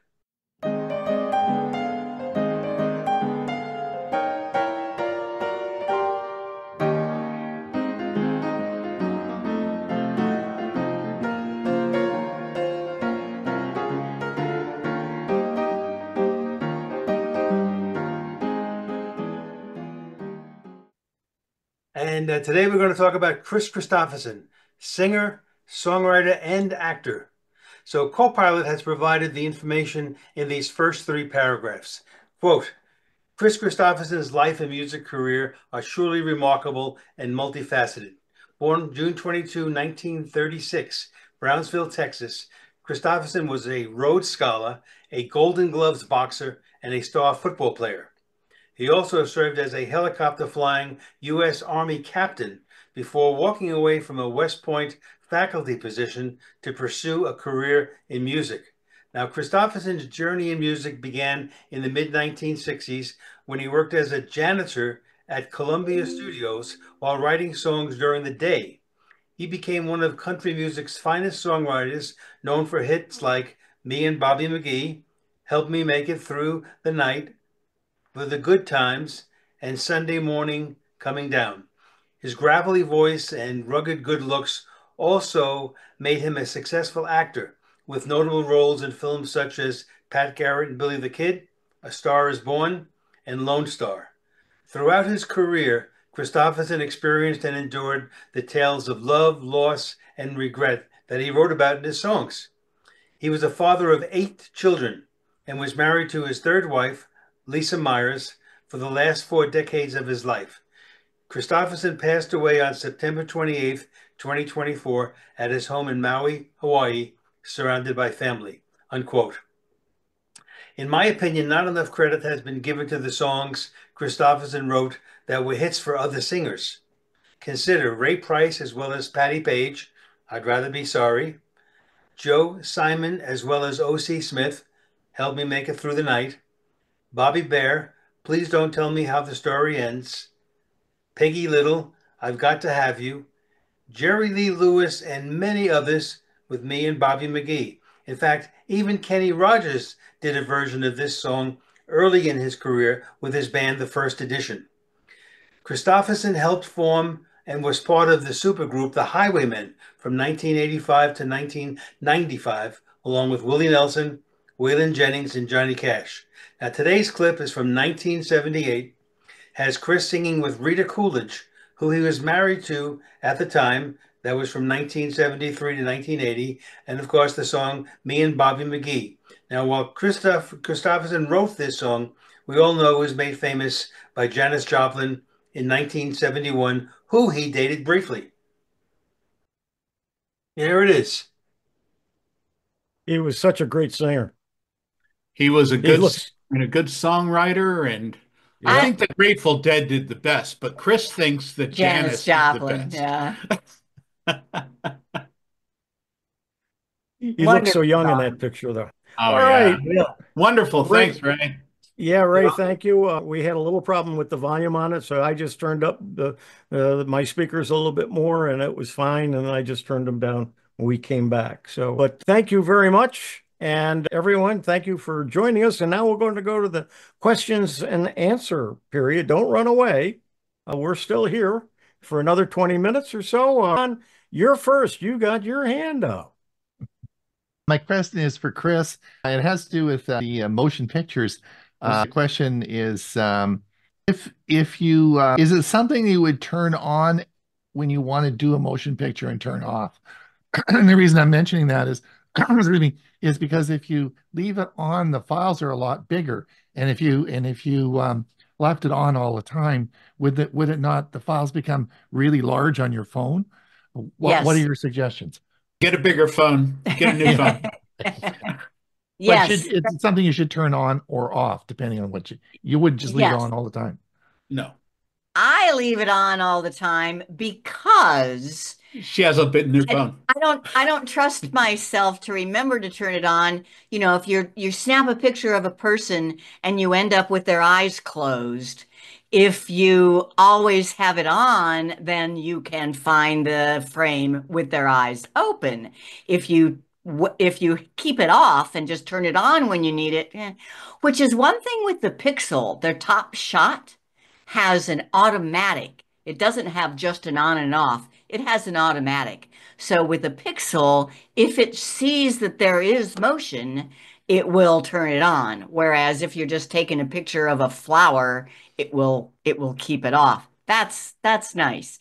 Uh, today we're going to talk about Kris Kristofferson, singer, songwriter, and actor. So Copilot has provided the information in these first three paragraphs. Quote, Kris Kristofferson's life and music career are truly remarkable and multifaceted. Born June 22, 1936, Brownsville, Texas, Kristofferson was a Rhodes Scholar, a Golden Gloves boxer, and a star football player. He also served as a helicopter flying U.S. Army captain before walking away from a West Point faculty position to pursue a career in music. Now, Kristofferson's journey in music began in the mid 1960s when he worked as a janitor at Columbia Studios while writing songs during the day. He became one of country music's finest songwriters, known for hits like Me and Bobby McGee, Help Me Make It Through the Night, for the good times and Sunday morning coming down. His gravelly voice and rugged good looks also made him a successful actor, with notable roles in films such as Pat Garrett and Billy the Kid, A Star is Born, and Lone Star. Throughout his career, Kristofferson experienced and endured the tales of love, loss, and regret that he wrote about in his songs. He was a father of eight children and was married to his third wife, Lisa Meyers, for the last four decades of his life. Kristofferson passed away on September 28, 2024, at his home in Maui, Hawaii, surrounded by family. Unquote. In my opinion, not enough credit has been given to the songs Kristofferson wrote that were hits for other singers. Consider Ray Price as well as Patti Page, I'd Rather Be Sorry, Joe Simon as well as O.C. Smith, Help Me Make It Through the Night, Bobby Bare, Please Don't Tell Me How the Story Ends, Peggy Little, I've Got to Have You, Jerry Lee Lewis, and many others with me and Bobby McGee. In fact, even Kenny Rogers did a version of this song early in his career with his band The First Edition. Kristofferson helped form and was part of the supergroup The Highwaymen from 1985 to 1995, along with Willie Nelson, Waylon Jennings, and Johnny Cash. Now, today's clip is from 1978, has Kris singing with Rita Coolidge, who he was married to at the time. That was from 1973 to 1980. And of course, the song Me and Bobby McGee. Now, while Christoph Kristofferson wrote this song, we all know it was made famous by Janis Joplin in 1971, who he dated briefly. Here it is. He was such a great singer. He was a good. Looks, and a good songwriter. And I, I think the Grateful Dead did the best, but Chris thinks that Janis, Janis Joplin, yeah. you look so young in that picture, though. Oh, All right, yeah. Wonderful. Thanks, Ray. Yeah, Ray, thank you. Uh, we had a little problem with the volume on it, so I just turned up the uh, my speakers a little bit more, and it was fine. And I just turned them down when we came back. So, but thank you very much, and everyone, thank you for joining us. And now we're going to go to the questions and answer period. Don't run away. Uh, we're still here for another twenty minutes or so. On you're first. You got your hand up. My question is for Chris. It has to do with uh, the uh, motion pictures. Uh, question is um, if if you uh, is it something you would turn on when you want to do a motion picture and turn off? and the reason I'm mentioning that is is because if you leave it on, the files are a lot bigger, and if you and if you um, left it on all the time, would it would it not the files become really large on your phone? What yes. What are your suggestions? Get a bigger phone. Get a new phone. Yes. Should, it's something you should turn on or off depending on what you you wouldn't just leave yes. it on all the time. No. I leave it on all the time because she has a bit new phone. I, I don't I don't trust myself to remember to turn it on. You know, if you're you snap a picture of a person and you end up with their eyes closed, if you always have it on, then you can find the frame with their eyes open. If you if you keep it off and just turn it on when you need it, eh, which is one thing with the Pixel, their top shot has an automatic. It doesn't have just an on and off. It has an automatic. So with a Pixel, if it sees that there is motion, it will turn it on. Whereas if you're just taking a picture of a flower, it will it will keep it off. That's that's nice.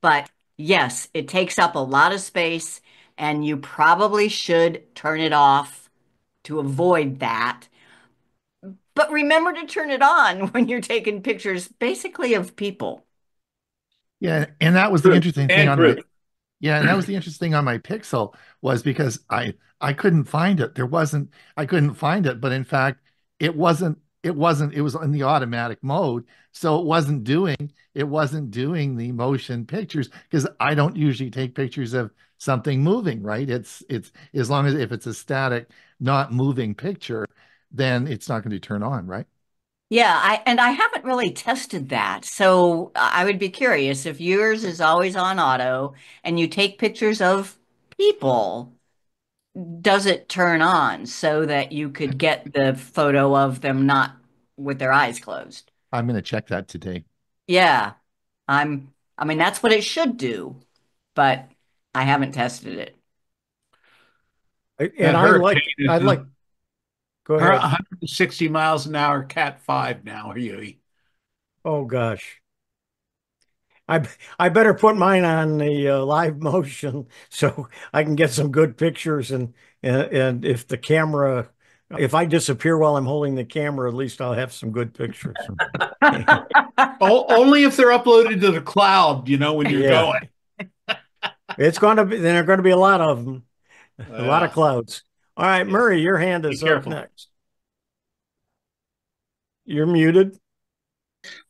But yes, it takes up a lot of space and you probably should turn it off to avoid that. But remember to turn it on when you're taking pictures basically of people. Yeah, and that was the interesting thing on my, yeah, and that was the interesting thing on my Pixel was because I I couldn't find it. There wasn't I couldn't find it, but in fact, it wasn't it wasn't it was in the automatic mode, so it wasn't doing it wasn't doing the motion pictures because I don't usually take pictures of something moving, right? It's it's as long as if it's a static, not moving picture, then it's not going to turn on, right? Yeah, I and I haven't really tested that. So I would be curious if yours is always on auto and you take pictures of people, does it turn on so that you could get the photo of them not with their eyes closed? I'm going to check that today. Yeah. I'm I mean that's what it should do. But I haven't tested it. And I like, I like, go ahead. 160 miles an hour, Cat 5 now, are you? Oh, gosh. I, I better put mine on the uh, live motion so I can get some good pictures and, and and if the camera if I disappear while I'm holding the camera, at least I'll have some good pictures. Only if they're uploaded to the cloud, you know, when you're yeah. going it's going to be, there are going to be a lot of them, a lot of clouds. All right, Murray, your hand is up next. You're muted.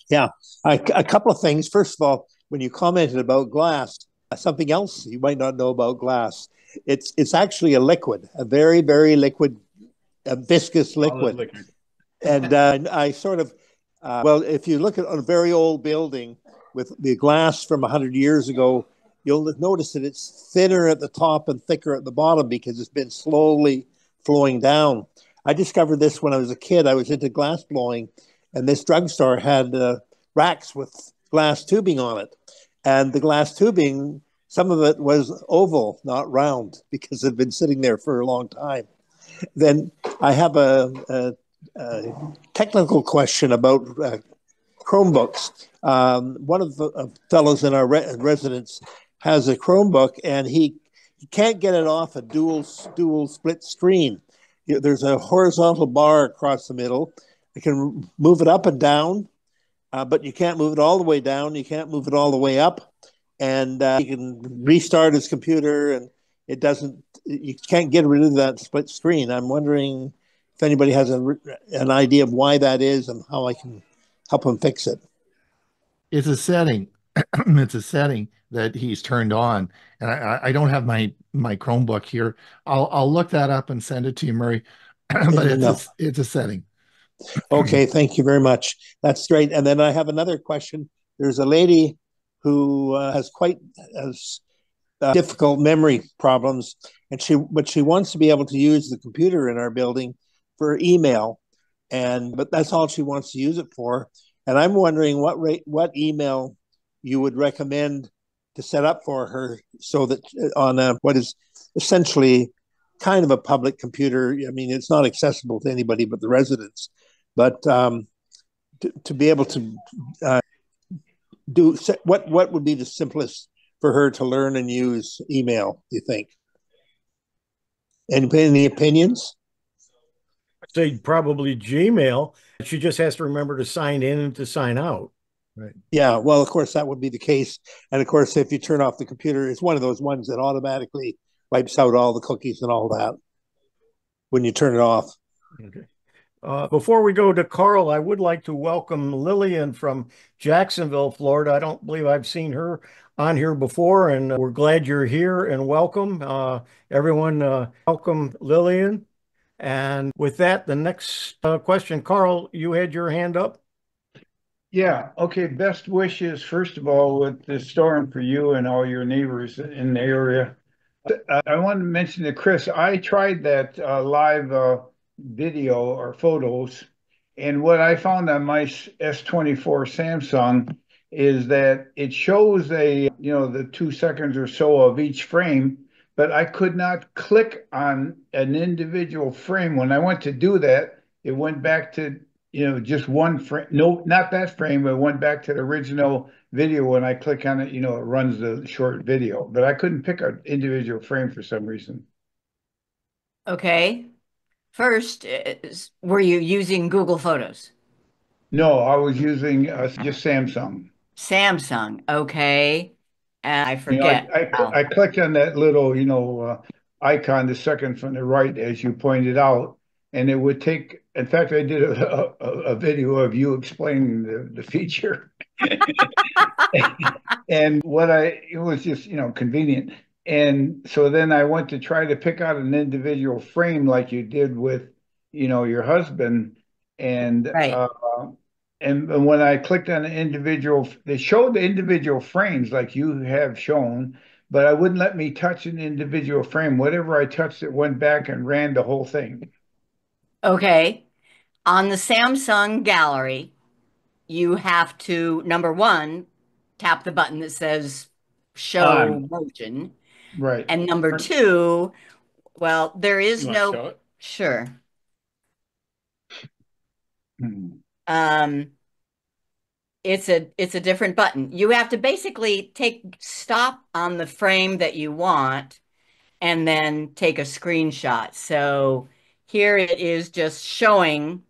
Yeah, I, a couple of things. First of all, when you commented about glass, something else you might not know about glass. It's it's actually a liquid, a very very liquid, a viscous liquid. liquid. and uh, I sort of, uh, well, if you look at a very old building with the glass from hundred years ago, you'll notice that it's thinner at the top and thicker at the bottom because it's been slowly flowing down. I discovered this when I was a kid. I was into glass blowing, and this drugstore had uh, racks with glass tubing on it. And the glass tubing, some of it was oval, not round, because it had been sitting there for a long time. Then I have a, a, a technical question about uh, Chromebooks. Um, one of the uh, fellows in our re- residence has a Chromebook and he, he can't get it off a dual dual split screen. There's a horizontal bar across the middle. You can move it up and down, uh, but you can't move it all the way down. You can't move it all the way up, and uh, you can restart his computer, and it doesn't. You can't get rid of that split screen. I'm wondering if if anybody has a, an idea of why that is and how I can help him fix it. It's a setting. it's a setting that he's turned on, and I, I don't have my my Chromebook here. I'll I'll look that up and send it to you, Murray. but it's a, it's a setting. okay, thank you very much. That's great. And then I have another question. There's a lady who uh, has quite has uh, difficult memory problems, and she but she wants to be able to use the computer in our building for email, and but that's all she wants to use it for. And I'm wondering what rate what email you would recommend to set up for her so that uh, on a, what is essentially kind of a public computer. I mean, it's not accessible to anybody but the residents, but um, to, to be able to uh, do what what would be the simplest for her to learn and use email? Do you think? Any any opinions? I'd say probably Gmail. She just has to remember to sign in and to sign out. Right. Yeah. Well, of course, that would be the case. And of course, if you turn off the computer, it's one of those ones that automatically wipes out all the cookies and all that when you turn it off. Okay. Uh, before we go to Carl, I would like to welcome Lillian from Jacksonville, Florida. I don't believe I've seen her on here before, and we're glad you're here and welcome. Uh, everyone, uh, welcome Lillian. And with that, the next uh, question, Carl, you had your hand up. Yeah. Okay. Best wishes, first of all, with the storm for you and all your neighbors in the area. Uh, I want to mention to Chris, I tried that uh, live uh, video or photos, and what I found on my S24 Samsung is that it shows a, you know, the two seconds or so of each frame, but I could not click on an individual frame. When I went to do that, it went back to you know, just one frame. No, not that frame, but went back to the original video. When I click on it, you know, it runs the short video, but I couldn't pick an individual frame for some reason. Okay. First, were you using Google Photos? No, I was using uh, just Samsung. Samsung. Okay. And I forget. You know, I, I, I, clicked on that little, you know, uh, icon, the second from the right, as you pointed out, and it would take in fact, I did a, a, a video of you explaining the, the feature. and what I, it was just, you know, convenient. And so then I went to try to pick out an individual frame like you did with, you know, your husband. And, right. uh, and, and when I clicked on the individual, they showed the individual frames like you have shown, but I wouldn't let me touch an individual frame. Whatever I touched, it went back and ran the whole thing. Okay. On the Samsung Gallery, you have to, number one, tap the button that says show um, motion. Right. And number two, well, there is no sure. Hmm. Um it's a it's a different button. You have to basically take stop on the frame that you want and then take a screenshot. So here it is just showing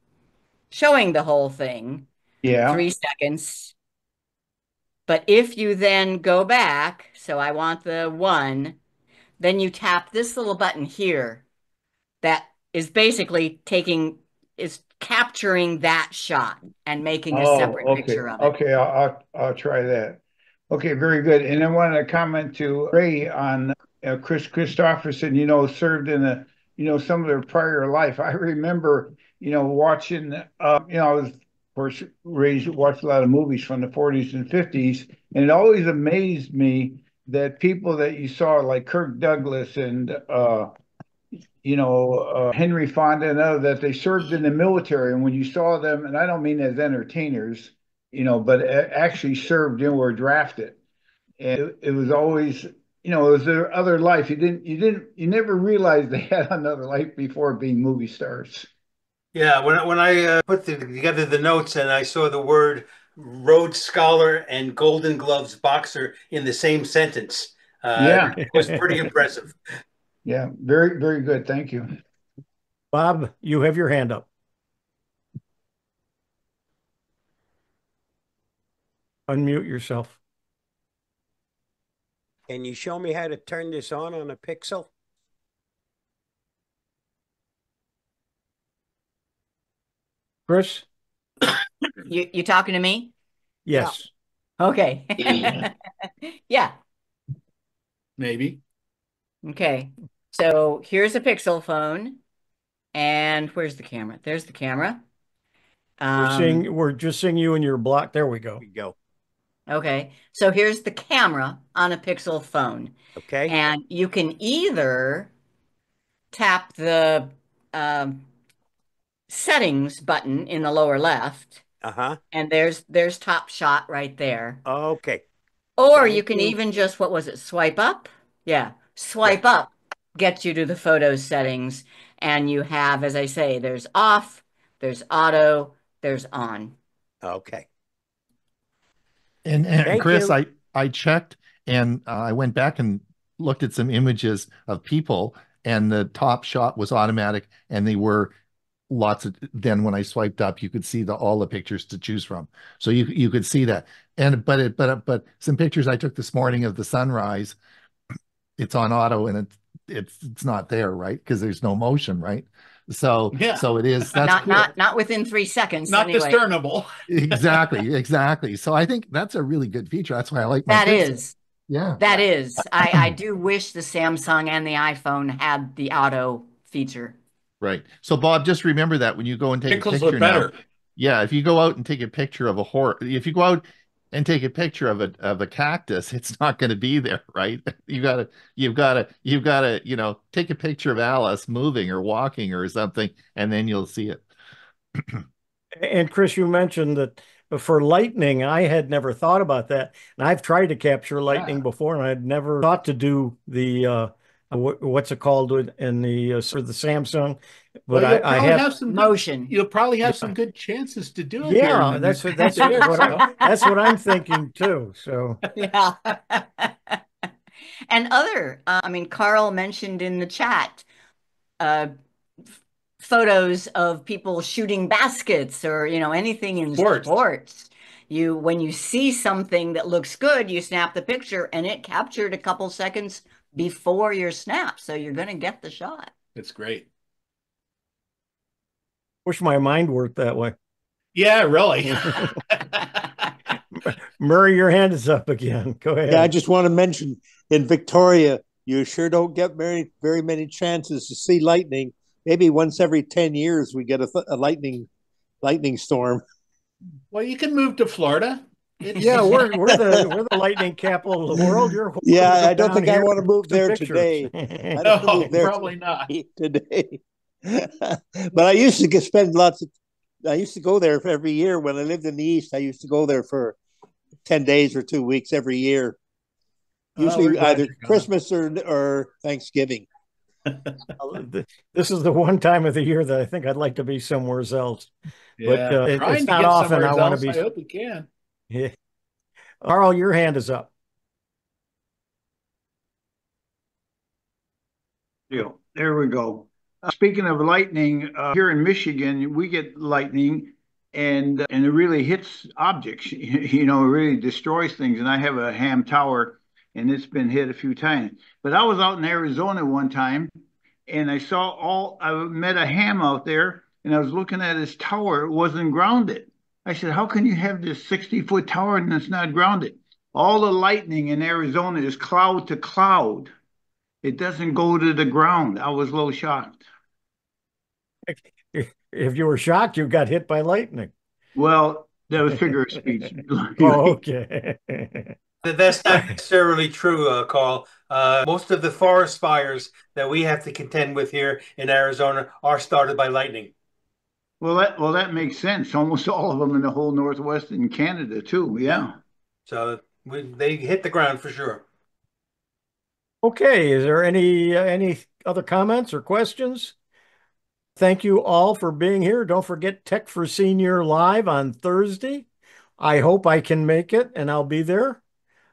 showing the whole thing. Yeah. Three seconds. But if you then go back, so I want the one, then you tap this little button here that is basically taking is capturing that shot and making a oh, separate okay. picture of it. Okay, I'll, I'll, I'll try that. Okay, very good. And I wanted to comment to Ray on uh, Kris Kristofferson, you know, served in a you know, some of their prior life. I remember, you know, watching, uh, you know, I was, of course, raised, watched a lot of movies from the 40s and 50s, and it always amazed me that people that you saw, like Kirk Douglas and, uh, you know, uh, Henry Fonda and other, that they served in the military. And when you saw them, and I don't mean as entertainers, you know, but actually served and were drafted. And it, it was always you know, it was their other life. You didn't, you didn't, you never realized they had another life before being movie stars. Yeah, when when I uh, put the, together the notes and I saw the word Rhodes Scholar and Golden Gloves boxer in the same sentence, uh, yeah, it was pretty impressive. Yeah, very very good. Thank you, Bob. You have your hand up. Unmute yourself. Can you show me how to turn this on on a Pixel? Chris? You you talking to me? Yes. Yeah. Okay. yeah. Maybe. Okay. So here's a Pixel phone. And where's the camera? There's the camera. Um, we're seeing we're just seeing you in your block. There we go. We go. Okay. So here's the camera on a Pixel phone. Okay. And you can either tap the um, settings button in the lower left. Uh-huh. And there's there's top shot right there. Okay. Or Thank you can you. even just what was it? Swipe up? Yeah. Swipe yeah. up gets you to the photo settings and you have as I say there's off, there's auto, there's on. Okay. And, and Chris, you. I I checked and uh, I went back and looked at some images of people and the top shot was automatic and they were lots of then when I swiped up you could see the all the pictures to choose from. So you you could see that. And but it but but some pictures I took this morning of the sunrise it's on auto and it it's it's not there right? Because there's no motion right? So yeah. so it is that's not cool. not not within three seconds not anyway. discernible. Exactly exactly. So I think that's a really good feature. That's why I like that is. Yeah. That is. I I do wish the Samsung and the iPhone had the auto feature Right. So Bob, just remember that when you go and take Pickles a picture now. Yeah, if you go out and take a picture of a horse, if you go out and take a picture of a of a cactus, it's not going to be there, right? You gotta, you've gotta, you've gotta, you know, take a picture of Alice moving or walking or something, and then you'll see it. and Chris, you mentioned that for lightning, I had never thought about that, and I've tried to capture lightning yeah. before, and I'd never thought to do the uh, what's it called in the uh, for the Samsung. But well, I, I have, have, some motion. Good, you'll probably have yeah. some good chances to do it. Yeah, that's what, that's what I, that's what I'm thinking too. So yeah, and other. Uh, I mean, Carl mentioned in the chat. Uh, photos of people shooting baskets or you know anything in sports. sports you when you see something that looks good you snap the picture and it captured a couple seconds before your snap. So you're going to get the shot. It's great. Wish my mind worked that way. Yeah, really. Murray, your hand is up again. Go ahead. Yeah, I just want to mention in Victoria, you sure don't get very very many chances to see lightning. Maybe once every ten years we get a, a lightning lightning storm. Well, you can move to Florida yeah, we're we're the we're the lightning capital of the world. You're yeah, I don't think I want to move there pictures. today. I don't no, there probably not today. but I used to get, spend lots of. I used to go there every year when I lived in the east. I used to go there for ten days or two weeks every year. Oh, Usually oh, either Christmas or or Thanksgiving. this is the one time of the year that I think I'd like to be somewhere else. Yeah, but uh, it's not often I want to be. I hope we can. Yeah. Carl, your hand is up. Deal. There we go. Uh, speaking of lightning, uh, here in Michigan, we get lightning, and uh, and it really hits objects. You know, it really destroys things. And I have a ham tower, and it's been hit a few times. But I was out in Arizona one time, and I saw all. I met a ham out there, and I was looking at his tower. It wasn't grounded. I said, How can you have this 60 foot tower and it's not grounded? All the lightning in Arizona is cloud to cloud. It doesn't go to the ground. I was a little shocked. If you were shocked, you got hit by lightning. Well, that was figure of speech. oh, okay. That's not necessarily true, uh, Carl. Uh, most of the forest fires that we have to contend with here in Arizona are started by lightning. Well, that well that makes sense. Almost all of them in the whole Northwest in Canada too. Yeah. So we, they hit the ground for sure. Okay. Is there any uh, any other comments or questions? Thank you all for being here. Don't forget Tech for Senior live on Thursday. I hope I can make it, and I'll be there.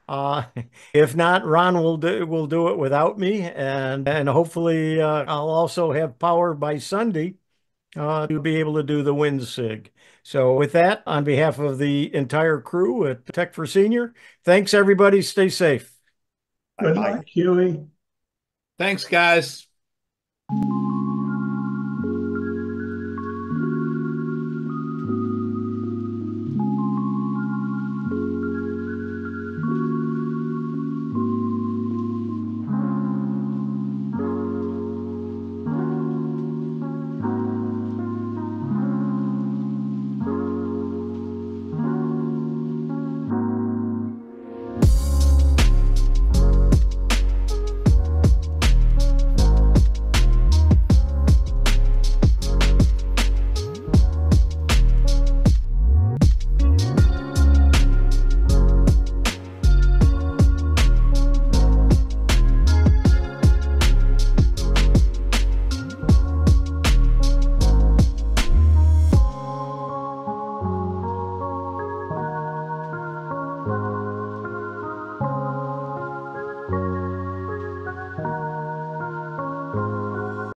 Uh, if not, Ron will do will do it without me, and and hopefully uh, I'll also have power by Sunday uh, to be able to do the WinSig. So with that, on behalf of the entire crew at Tech for Senior, thanks everybody. Stay safe. Good luck, Hewie. Thanks, guys.